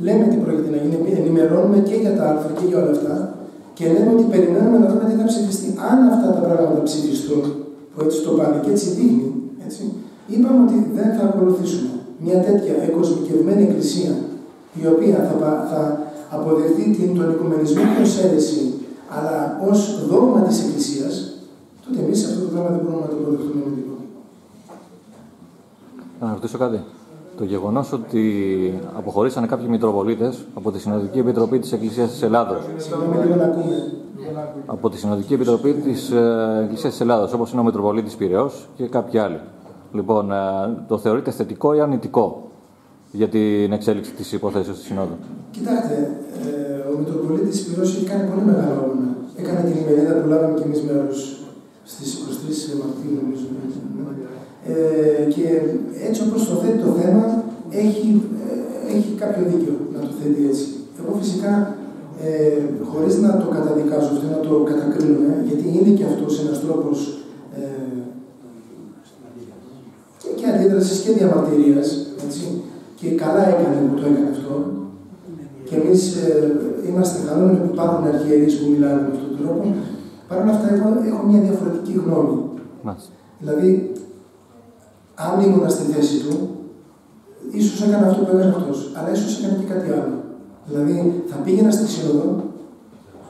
Λέμε τι πρόκειται να γίνει, ενημερώνουμε και για τα άρθρα και για όλα αυτά και λέμε ότι περιμένουμε να δούμε τι θα ψηφιστεί. Αν αυτά τα πράγματα ψηφιστούν, που έτσι το πάνε και έτσι δείχνει, έτσι, είπαμε ότι δεν θα ακολουθήσουμε μια τέτοια εκοσμικευμένη εκκλησία, η οποία θα, θα αποδεχτεί την, τον οικουμενισμό και αίρεση Αλλά ως δόγμα της Εκκλησίας, τότε εμείς αυτό το πράγμα δεν μπορούμε να το αποδεχτούμε με τίποτα. Να ρωτήσω κάτι. Το γεγονός ότι αποχωρήσανε κάποιοι Μητροπολίτες από τη Συνοδική Επιτροπή της Εκκλησίας της Ελλάδος. Συγγνώμη, λίγο να ακούμε. Από τη Συνοδική Επιτροπή της Εκκλησίας της Ελλάδος, όπως είναι ο Μητροπολίτης Πυραιός και κάποιοι άλλοι. Λοιπόν, ε, το θεωρείτε θετικό ή αρνητικό για την εξέλιξη της υπόθεση της Συνόδου; Κοιτάξτε, ε, ο Μητροπολίτης Πυραιός έχει κάνει πολύ μεγάλο αγώνα. Έκανε την ημερίδα που λάβαμε κι εμείς μέρος στις 23 Μαρτίου, νομίζω. Ε, και έτσι όπως το θέτει το θέμα, έχει, ε, έχει κάποιο δίκιο να το θέτει έτσι. Εγώ φυσικά, ε, χωρίς να το καταδικάζω αυτό, να το κατακρίνουμε, γιατί είναι και αυτός ένας τρόπος ε, και αντίδρασης και διαμαρτυρίας, έτσι, και καλά έκανε που το έκανε αυτό. Και εμείς ε, είμαστε χαρούμενοι που υπάρχουν αρχιερείς που μιλάνε με αυτόν τον τρόπο. Παρ' όλα αυτά, εγώ έχω μια διαφορετική γνώμη. Μάλιστα. Δηλαδή, αν ήμουν στη θέση του, ίσως έκανε αυτό που έκανε αυτός, αλλά ίσως έκανε και κάτι άλλο. Δηλαδή, θα πήγαινα στη Σύνοδο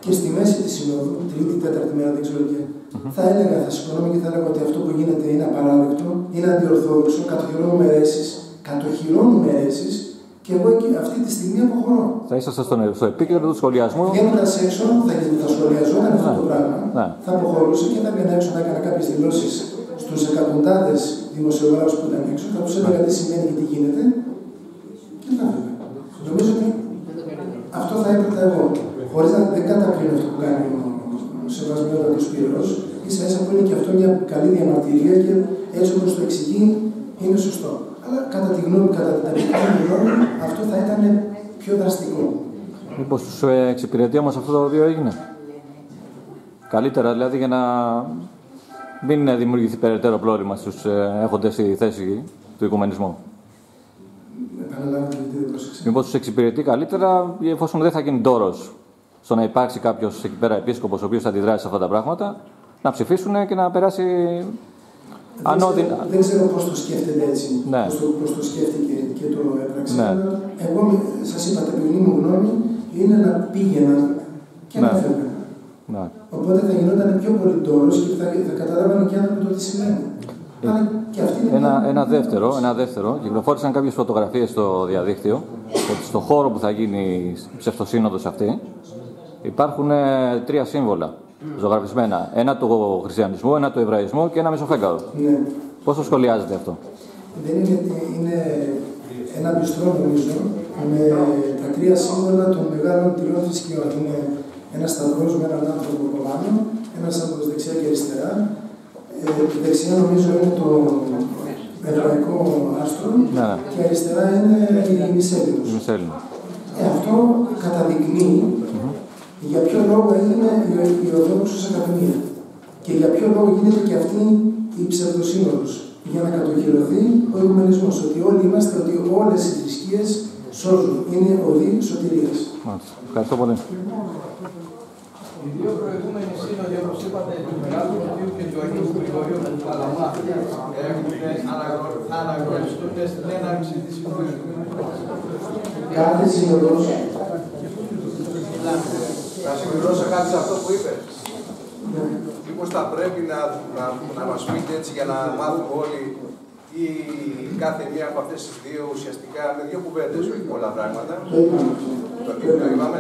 και στη μέση της Συνόδου, τρίτη, τέταρτη μέρα, δεν ξέρω και, θα έλεγα, θα σηκωνόμαι και θα έλεγα ότι αυτό που γίνεται είναι απαράδεκτο, είναι αντιορθόδοξο, κατοχυρώνουμε αιρέσεις, κατοχυρώνουμε αιρέσεις και εγώ εκεί αυτή τη στιγμή αποχωρώ. Θα είσαστε στο, στο επίκεντρο του σχολιασμού. Βγαίνοντας έξω, θα, θα σχολιαζόταν αυτό το πράγμα, Ναι. θα αποχωρούσε και θα βγαίνα έξω να έκανα κάποιες δηλώσεις στου εκατοντάδες δημοσιογράφους που ήταν έξω, θα τους έλεγα τι σημαίνει και τι γίνεται. Και θα έλεγα. Νομίζω ότι αυτό θα έπρεπε εγώ. Χωρίς να δεν κατακρίνω αυτό που κάνει ο σεβασμιότατο Πύρο, ίσα ίσα που είναι και αυτό μια καλή διαμαρτυρία και έτσι όπως το εξηγεί είναι σωστό. Αλλά κατά τη γνώμη, κατά την αρχική μου γνώμη, αυτό θα ήταν πιο δραστικό. Μήπως τους εξυπηρετεί όμως αυτό το οποίο έγινε; Καλύτερα δηλαδή για να μην δημιουργηθεί περαιτέρω πρόβλημα στους έχοντες στη θέση του οικουμενισμού. Επαναλάβετε γιατί δεν πρόσεξα. Μήπως τους εξυπηρετεί καλύτερα εφόσον δεν θα γίνει τόρο στο να υπάρξει κάποιος εκεί πέρα επίσκοπος ο οποίος θα αντιδράσει σε αυτά τα πράγματα, να ψηφίσουν και να περάσει Δεν ανώδυνα. ξέρω, δεν ξέρω πώς το σκέφτεται έτσι, Ναι. πώς, το, πώς το σκέφτηκε και το έπραξε. Ναι. αλλά Εγώ σας είπα, ταπεινή μου γνώμη είναι να πήγαινα και να Ναι. Έφευγα. Ναι. Οπότε θα γινόταν πιο πολύ τόρος και θα, θα καταλάβανε και άνθρωποι το τι σημαίνει. Αλλά και αυτή είναι Ένα, μια- ένα δεύτερο, ένα δεύτερο, κυκλοφόρησαν κάποιες φωτογραφίες στο διαδίκτυο ότι στο χώρο που θα γίνει η ψευτοσύνοδος αυτή υπάρχουν ε, τρία σύμβολα ζωγραφισμένα. Ένα του χριστιανισμού, ένα του εβραϊσμού και ένα μεσοφέγγαρο. Ναι. Πώς το σχολιάζετε αυτό; Δεν είναι, είναι ένα μπιστρό νομίζω με τα τρία σύμβολα των μεγάλων τριών θρησκειών. Είναι ένας σταυρός με έναν άνθρωπο από πάνω, ένας από δεξιά και αριστερά. Ε, δεξιά νομίζω είναι το εβραϊκό άστρο Ναι, ναι. και αριστερά είναι η Μισέλιος. Μισέλινος. Ε, αυτό καταδεικνύει για ποιο λόγο έγινε η- η Ορθόδοξος Ακαδημία και για ποιο λόγο γίνεται και αυτή η ψευδοσύνοδος για να κατοχυρωθεί ο οικουμενισμός, ότι όλοι είμαστε, ότι όλες οι θρησκείες σώζουν, είναι οδοί σωτηρίας. Μάλιστα. Ευχαριστώ πολύ. Οι δύο προηγούμενοι σύνοδοι, όπως είπατε, του Μεγάλου Πρωτείου και του Αγίου Γρηγορίου του Παλαμά, έχουν αναγνω- θα αναγνωριστούν στην έναρξη της συνόδου. Κάθε σύνοδος Να συμπληρώσω κάτι σε αυτό που είπες. Μήπως θα πρέπει να, να, να μας πείτε έτσι για να μάθουμε όλοι ή κάθε μία από αυτές τις δύο ουσιαστικά με δύο κουβέντες, όχι πολλά πράγματα. το είπαμε. Το, το είπαμε.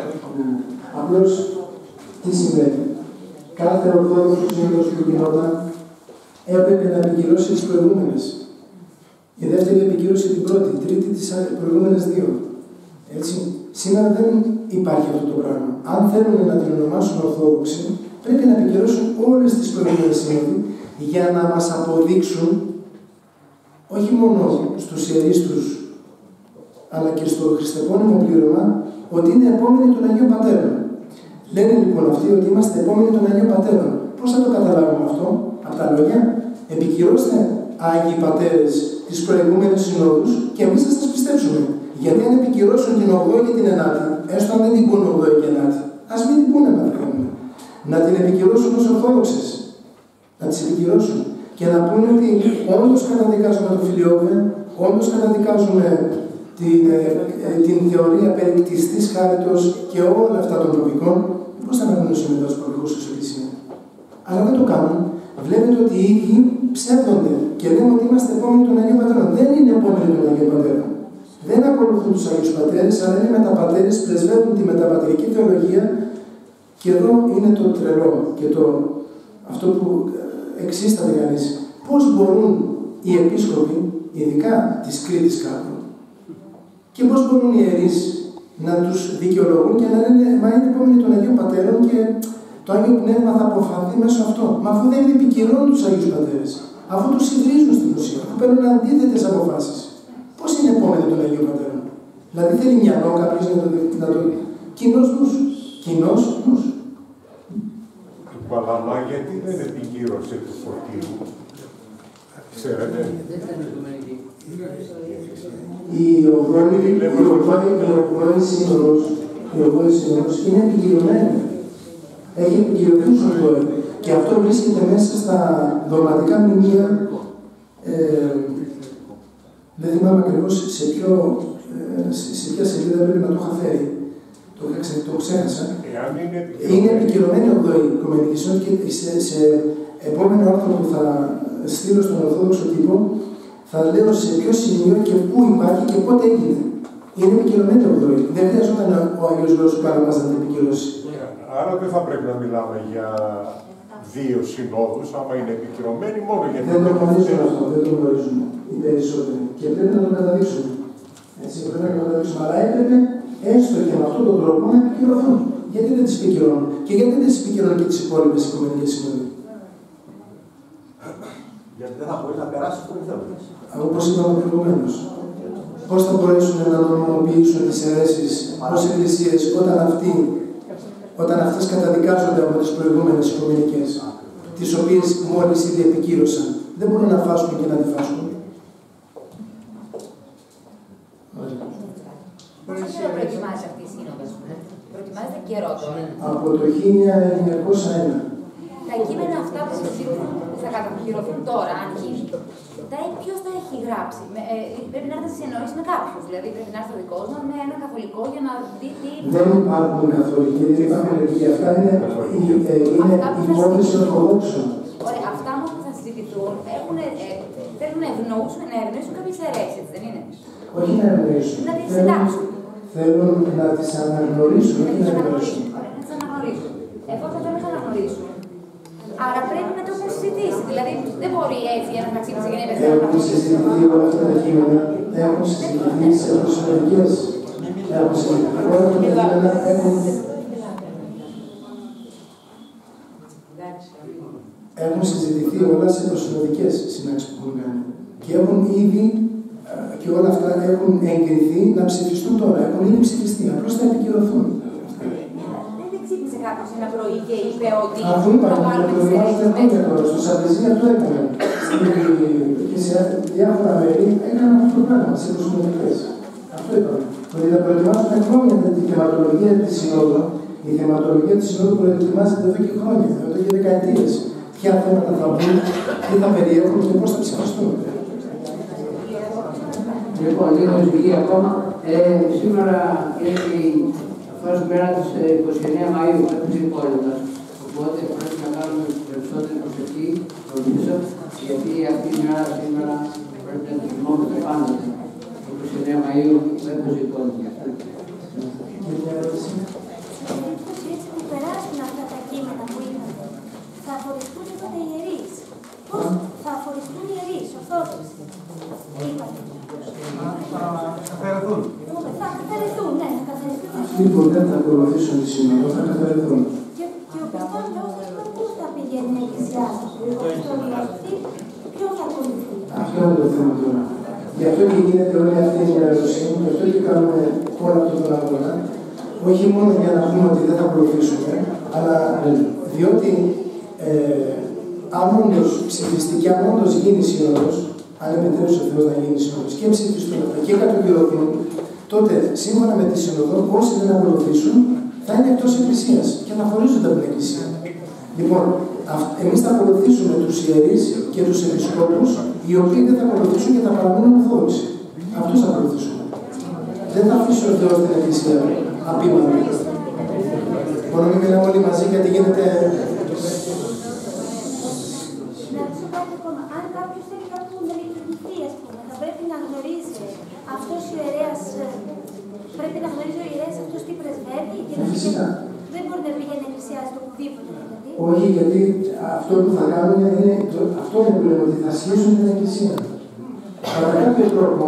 Απλώς τι σημαίνει. Κάθε ορθόδοξο σύνοδος που γινόταν έπρεπε να επικυρώσει τις προηγούμενες. Η δεύτερη επικύρωσε την πρώτη, η τρίτη τις προηγούμενες δύο. Έτσι. Σήμερα δεν υπάρχει αυτό το πράγμα. Αν θέλουν να την ονομάσουν Ορθόδοξη, πρέπει να επικυρώσουν όλες τις προηγούμενες σύνοδοι για να μας αποδείξουν όχι μόνο στους ιερείς τους, αλλά και στο χριστεπώνυμο πλήρωμα, ότι είναι επόμενοι των Αγίων Πατέρων. Λένε λοιπόν αυτοί ότι είμαστε επόμενοι των Αγίων Πατέρων. Πώς θα το καταλάβουμε αυτό, από τα λόγια, επικυρώστε Άγιοι Πατέρες τις προηγούμενες συνόδους και εμείς θα σας πιστέψουμε. Γιατί αν επικυρώσουν την 8η και την 9η, έστω αν δεν την πούνε 8η και 9η, ας μην την πούνε να θέλουμε. Να την επικυρώσουν ως Ορθόδοξες. Να τις επικυρώσουν. Και να πούνε ότι όντως καταδικάζουμε το φιλιόβε, όντως καταδικάζουμε την, ε, ε, την θεωρία περί κτιστής χάριτος και όλα αυτά των τοπικών, πώς θα αναγνωριστούν το συμμετάσχουν στου παπικού ω εκκλησία. Αλλά δεν το κάνουν. Βλέπετε ότι οι ίδιοι ψεύδονται και λέμε ότι είμαστε επόμενοι των Αγίων Πατέρων. Δεν είναι επόμενοι των Αγίων Πατέρων. Δεν ακολουθούν τους Αγίου Πατέρες, αλλά είναι μεταπατέρες, πρεσβεύουν τη μεταπατρική θεολογία. Και εδώ είναι το τρελό και το, αυτό που ε, εξίσταται κανείς. Πώς μπορούν οι επίσκοποι, ειδικά της Κρήτης κάπου, και πώς μπορούν οι ιερείς να τους δικαιολογούν και να λένε Μα είναι επόμενοι των Αγίων Πατέρων και το Άγιο Πνεύμα θα αποφανθεί μέσω αυτό. Μα αφού δεν επικυρώνουν τους Αγίους Πατέρες, αφού τους υβρίζουν στην ουσία, αφού παίρνουν αντίθετες αποφάσεις. Πώς είναι επόμενοι των Αγίων Πατέρων; Δηλαδή θέλει μυαλό κάποιος να το. Να το... Κοινός νους. Κοινός νους. Του Παλαμά γιατί δεν επικύρωσε του Φωτίου. Ξέρετε. Η ογδόνη σύνοδος, η ογδόνη σύνοδος είναι επικυρωμένη. Έχει επικυρωθεί ο Και αυτό βρίσκεται μέσα στα δωματικά μνημεία. Ε, δεν θυμάμαι ακριβώς σε, ποιο, ε, σε ποια σελίδα πρέπει να το είχα φέρει. Το, το ξέχασα. Είναι επικυρωμένη ο Οικουμενική και σε, σε επόμενο άρθρο που θα στείλω στον Ορθόδοξο τύπο θα λέω σε ποιο σημείο και πού υπάρχει και πότε έγινε. Είναι επικυρωμένη ο Δεν χρειαζόταν ο Άγιος Λόγος του να την επικυρώσει. Άρα δεν θα πρέπει να μιλάμε για δύο συνόδους, άμα είναι επικυρωμένοι μόνο για Δεν το γνωρίζουμε αυτό, δεν το γνωρίζουμε οι περισσότεροι. Και πρέπει να το καταδείξουμε. Έτσι, πρέπει να το καταδείξουμε. Αλλά έπρεπε έστω και με αυτόν τον τρόπο να επικυρωθούν. Γιατί δεν τις επικυρώνουν; Και γιατί δεν τις επικυρώνουν και τις υπόλοιπες οικονομικέ συνόδοι. Γιατί δεν θα μπορείς να περάσεις το θέλεις. Όπως είπαμε προηγουμένως. Πώς θα μπορέσουν να νομιμοποιήσουν τις αιρέσεις ω εκκλησίες όταν αυτοί όταν αυτές καταδικάζονται από τις προηγούμενες οικομενικές, τις οποίες μόλις ήδη επικύρωσαν. Δεν μπορούν να φάσουν και να αντιφάσουν. Πόσο καιρό προετοιμάζει αυτή η σύνοδος, προετοιμάζεται καιρό τώρα. Από το 1901. Τα κείμενα αυτά που θα κατακυρωθούν τώρα, αν γίνει, ποιος τα έχει γράψει; Ε, πρέπει να έρθει σε συνεννόηση με κάποιους. Δηλαδή πρέπει να έρθει ο δικός μας με ένα καθολικό για να δει τι. Δεν υπάρχουν καθολικοί, δεν υπάρχουν και αυτά είναι, ε, είναι η υπόθεση Ορθοδόξων. Ωραία, αυτά όμως που θα συζητηθούν έχουν, ε, θέλουν να ευνοήσουν, να ευνοήσουν κάποιες αιρέσεις, δεν είναι; Όχι να ευνοήσουν. Να τις συντάξουν. Θέλουν να τι αναγνωρίσουν, όχι να ευνοήσουν. Να τι αναγνωρίσουν. Εφόσον δεν τι αναγνωρίσουν, Άρα πρέπει να το έχουν συζητήσει. Δηλαδή δεν μπορεί έτσι ένα να ξύπνησε και να είπε Έχουν συζητηθεί όλα αυτά τα κείμενα, έχουν συζητηθεί σε προσωπικές. Έχουν συζητηθεί όλα αυτά τα κείμενα, έχουν. Έχουν συζητηθεί όλα σε προσωπικές συνάξεις που έχουν κάνει. Και έχουν ήδη και όλα αυτά έχουν εγκριθεί να ψηφιστούν τώρα. Έχουν ήδη ψηφιστεί. Απλώς θα επικυρωθούν ξύπνησε κάποιο ένα πρωί και είπε ότι Αφού είπαμε, θα πάρουμε το διαβάζετε τώρα, στο Σαββαζία το έκανε. Και σε διάφορα μέρη έκαναν αυτό το πράγμα, σε προσωπικές. Αυτό είπαμε. Ότι θα προετοιμάσουν χρόνια τη θεματολογία της Συνόδου. Η θεματολογία της Συνόδου προετοιμάζεται εδώ και χρόνια, εδώ και δεκαετίες. Ποια θέματα θα μπουν, τι θα περιέχουν και πώς θα ψηφιστούν. Λοιπόν, λίγο εισηγή ακόμα. Ε, σήμερα είναι η Τώρα πέρα τη 29 Μαΐου έχουμε η πόλη μας. Οπότε πρέπει να κάνουμε περισσότερη προσοχή, νομίζω, γιατί αυτή η μέρα σήμερα πρέπει να τη θυμόμαστε πάντοτε. Το 29 Μαΐου έχουμε η πόλη μας. Έτσι που περάσουν αυτά τα κύματα που είχαμε, θα αφοριστούν τότε οι ιερείς. Πώς θα αφοριστούν οι ιερείς, ορθόδοξοι. Είπατε. Θα καθαριστούν. Θα καθαριστούν, ναι, θα καθαριστούν. Αυτοί που δεν θα ακολουθήσουν τη σύνοδο θα καθαριστούν. Και, και ο πιστός λόγος πού θα πηγαίνει να εκκλησιάσει. Στον ιερευτή, ποιο θα ακολουθεί; Αυτό είναι το θέμα τώρα. Γι' αυτό και γίνεται όλη αυτή η ενημέρωση, γι' αυτό και κάνουμε όλα αυτά τα αγώνα. Όχι μόνο για να πούμε ότι δεν θα ακολουθήσουμε, αλλά διότι ε, αν όντως ψηφιστεί και αν όντως γίνει σύνοδος, αν επιτρέψει ο Θεός να γίνει σύνοδος και ψηφιστούν και κατοχυρωθούν, τότε σύμφωνα με τη Συνοδό, όσοι δεν ακολουθήσουν θα είναι εκτός Εκκλησίας και θα χωρίζονται από την Εκκλησία. Λοιπόν, εμείς θα ακολουθήσουμε τους ιερείς και τους επισκόπους, οι οποίοι δεν θα ακολουθήσουν και θα παραμείνουν ορθόδοξοι. Αυτούς θα ακολουθήσουμε. Δεν θα αφήσει ο Θεός την Εκκλησία απίματα. Μόνο μην μιλάμε όλοι μαζί γιατί γίνεται. Να ρωτήσω κάτι ακόμα. Αν κάποιο θέλει κάπου να λειτουργηθεί, α πούμε, θα πρέπει να γνωρίζει αυτός ο ιερέας. Πρέπει να γνωρίζει ο ιερέας αυτός τι πρεσβεύει και να Φυσικά. δεν μπορεί να πηγαίνει να εκκλησιάζει το οπουδήποτε. Δηλαδή. Όχι, γιατί αυτό που θα κάνουν είναι. το- Αυτό είναι που λέμε, ότι θα σχίσουν την Εκκλησία. Κατά κάποιο τρόπο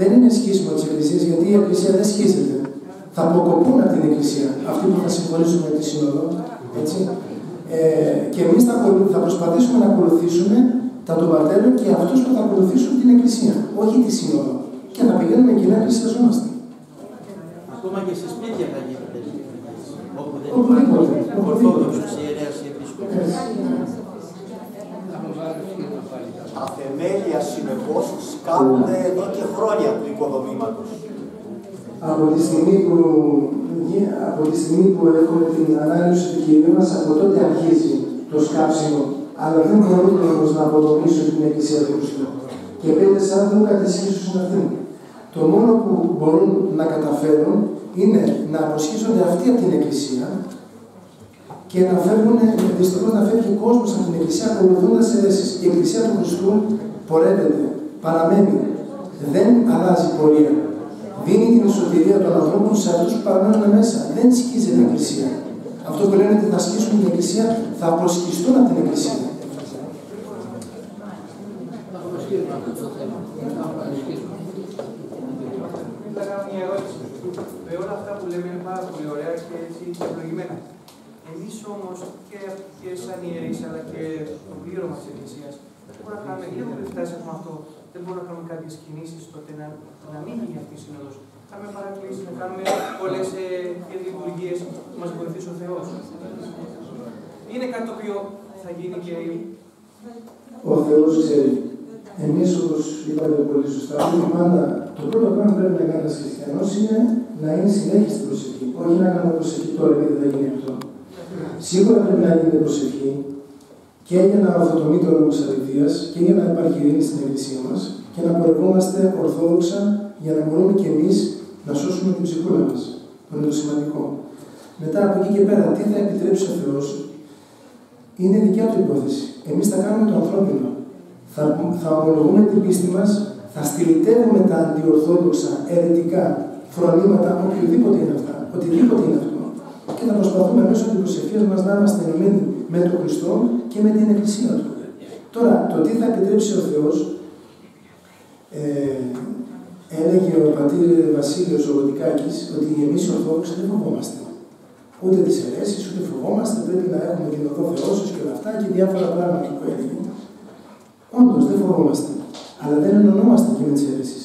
δεν είναι σχίσιμο της Εκκλησίας, γιατί η Εκκλησία δεν σχίζεται. Θα αποκοπούν από την Εκκλησία αυτοί που θα συμφωνήσουν με τη Σύνοδο. Έτσι. Ε, και εμείς θα, ακολου- θα προσπαθήσουμε να ακολουθήσουμε τα των πατέρων και αυτούς που θα ακολουθήσουν την Εκκλησία, όχι τη Σύνοδο. Και θα πηγαίνουμε κοινά να εκκλησιαζόμαστε. Ακόμα και σε σπίτια θα γίνεται. Όπου δεν Οπουδήποτε, υπάρχει οπουδήποτε. ορθόδοξος ιερέας ή επίσκοπος. Τα θεμέλια συνεπώς σκάβονται εδώ και χρόνια του οικοδομήματος. από τη στιγμή που, από τη στιγμή που έχουμε την ανάλυση του Κυρίου μας, από τότε αρχίζει το σκάψιμο. Αλλά δεν μπορούν όμως να αποδομήσουν την Εκκλησία του Χριστού. Και πέντε σαν δεν κατεσχίσουν αυτήν. Το μόνο που μπορούν να καταφέρουν είναι να αποσχίζονται αυτοί από την Εκκλησία και να φεύγουν, δυστυχώς να φεύγει ο κόσμος από την Εκκλησία ακολουθώντας αιρέσεις. Η Εκκλησία του Χριστού πορεύεται, παραμένει, δεν αλλάζει πορεία. Δίνει την εσωτερία των ανθρώπων σε αυτούς που παραμένουν μέσα. Δεν σκίζει την Εκκλησία. Αυτό που λένε ότι θα σκίσουν την Εκκλησία, θα προσχιστούν από την Εκκλησία. Θα κάνω μια ερώτηση. Με όλα αυτά που λέμε είναι πάρα πολύ ωραία και έτσι ευλογημένα. Εμείς όμως και, και σαν ιερείς αλλά και το πλήρωμα της Εκκλησίας δεν μπορούμε να κάνουμε, γιατί έχουμε φτάσει έχουμε αυτό, δεν μπορούμε να κάνουμε κάποιες κινήσεις ώστε να, να μην γίνει αυτή η σύνοδο. Κάνουμε παρακλήσει, να κάνουμε πολλές ε, λειτουργίε που μας βοηθήσει ο Θεός. Είναι κάτι το οποίο θα γίνει και Ο Θεός ξέρει. Εμείς όπως είπατε πολύ σωστά, ότι πάντα το πρώτο πράγμα που πρέπει να κάνει ένας χριστιανός είναι να είναι συνέχεια στην προσευχή. Όχι να κάνουμε προσευχή τώρα επειδή θα γίνει αυτό. Σίγουρα πρέπει να γίνεται προσευχή και για να ορθοτομεί το λόγος της αληθείας και για να υπάρχει ειρήνη στην εκκλησία μας και να πορευόμαστε ορθόδοξα για να μπορούμε και εμείς να σώσουμε την ψυχούλα μας. που είναι το σημαντικό. Μετά από εκεί και πέρα, τι θα επιτρέψει ο Θεός, είναι δικιά του υπόθεση. Εμείς θα κάνουμε το ανθρώπινο. Θα, θα ομολογούμε την πίστη μας, θα στυλιτεύουμε τα αντιορθόδοξα, αιρετικά, φρονήματα, οποιοδήποτε είναι αυτά, οτιδήποτε είναι αυτό. Και θα προσπαθούμε μέσω της προσευχής μας να είμαστε ενωμένοι με τον Χριστό και με την Εκκλησία Του. Τώρα, το τι θα επιτρέψει ο Θεός, ε, έλεγε ο πατήρ Βασίλειος ο Γοντικάκης ότι εμείς οι Ορθόδοξοι δεν φοβόμαστε. Ούτε τις αιρέσεις, ούτε φοβόμαστε, πρέπει να έχουμε την οδό Θεώσεως και όλα αυτά και διάφορα πράγματα που έλεγε. Όντως δεν φοβόμαστε, αλλά δεν ενωνόμαστε και με τις αιρέσεις.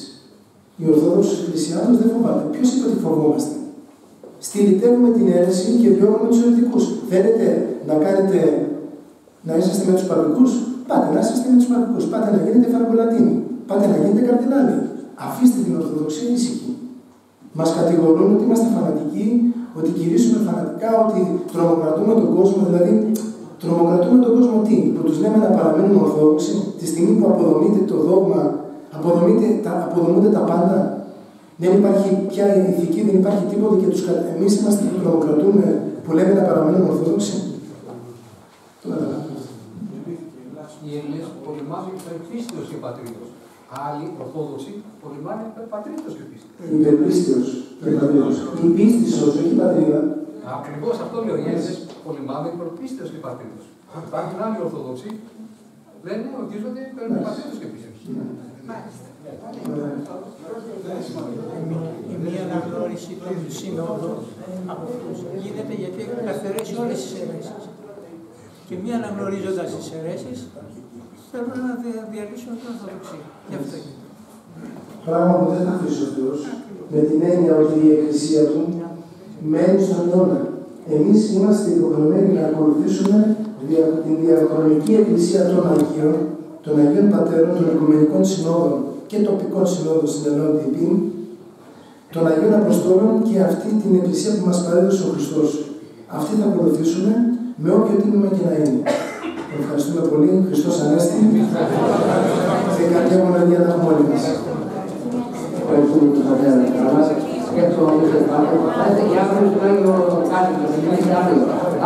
Οι Ορθόδοξοι Χριστιανοί δεν φοβάται. Ποιος είπε ότι φοβόμαστε; Στυλιτεύουμε την αίρεση και διώγουμε τους αιρετικούς. Θέλετε να κάνετε, να είσαστε με τους παπικούς, πάτε να είσαστε με τους παπικούς. Πάτε να γίνετε φαρμακολατίνοι. Πάτε να γίνετε καρδινάλοι. Αφήστε την Ορθοδοξία ήσυχη. Μας κατηγορούν ότι είμαστε φανατικοί, ότι κηρύσουμε φανατικά, ότι τρομοκρατούμε τον κόσμο, δηλαδή τρομοκρατούμε τον κόσμο τι, που τους λέμε να παραμείνουν ορθόδοξοι, τη στιγμή που αποδομείται το δόγμα, αποδομείται, τα, αποδομούνται τα πάντα. Δεν υπάρχει πια ηθική, δεν υπάρχει τίποτα και τους, κα- εμείς είμαστε που τρομοκρατούμε, που λέμε να παραμείνουμε ορθόδοξοι. Το καταλαβαίνω. Οι Έλληνες πολεμάνε υπέρ πίστεως και πατρίδος. Άλλοι, Ορθόδοξοι, πολεμάνε υπέρ πατρίδος και πίστεως. Υπερπίστεως και πατρίδος. Η πίστη σώζει, όχι η πατρίδα. Ακριβώς αυτό λέω. Οι Έλληνες πολεμάνε υπέρ πίστεως και πατρίδος. Υπάρχουν άλλοι Ορθόδοξοι, λένε ότι ζονται υπέρ πατρίδος και πίστεως. Η μία αναγνώριση των σύνοδων από αυτούς γίνεται γιατί έχουν καθαρίσει όλες τις αιρέσεις. Και μία αναγνωρίζοντας τις αιρέσεις θέλουν να δια- διαλύσουν την Ορθοδοξία. Γι' αυτό γίνεται. Πράγμα που δεν θα αφήσει ο Θεός, με την έννοια ότι η Εκκλησία Του μένει στον αιώνα. Εμείς είμαστε υποχρεωμένοι να ακολουθήσουμε δια- την διαχρονική Εκκλησία των Αγίων, των Αγίων Πατέρων, των Οικουμενικών Συνόδων και τοπικών συνόδων στην Ενότητα Υπήν, των Αγίων Αποστόλων και αυτή την Εκκλησία που μας παρέδωσε ο Χριστός. Αυτή θα ακολουθήσουμε με όποιο τίμημα και να είναι. Ευχαριστούμε πολύ. Χριστός Ανέστη. Και καρδιά μοναδία να έχουμε όλοι μας. Ευχαριστούμε τον Πατέρα. Αλλά σκέφτομαι ότι θα έρθει και αύριο στο Άγιο Κάτοικος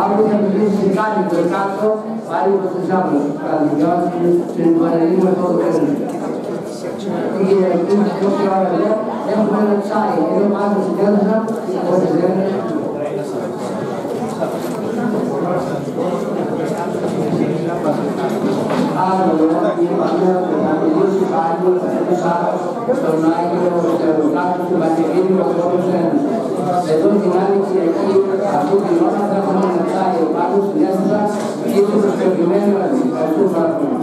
Αύριο θα μιλήσει κάτι το κάτω, πάλι προς τους άλλους. Καλημιώσει στην Πανελλήνη με αυτό το τέλος. Την Κυριακή, όση ώρα εδώ, έχουμε ένα τσάι. Εδώ πάνω Άγγελο, είμαστε ο Αγγελίος Υπάλληλος, Θεός Άγγελος, στον Άγγελο, στον Άγγελο του Βαγγελίου, ανθρώπου Ένους. Εδώ την άλλη Κυριακή, αφού την ώρα θα έχουμε μεταξάει ο Πάγος στην αίθουσα, ήρθε προς προηγουμένη ώρα. Ευχαριστούμε πάρα πολύ.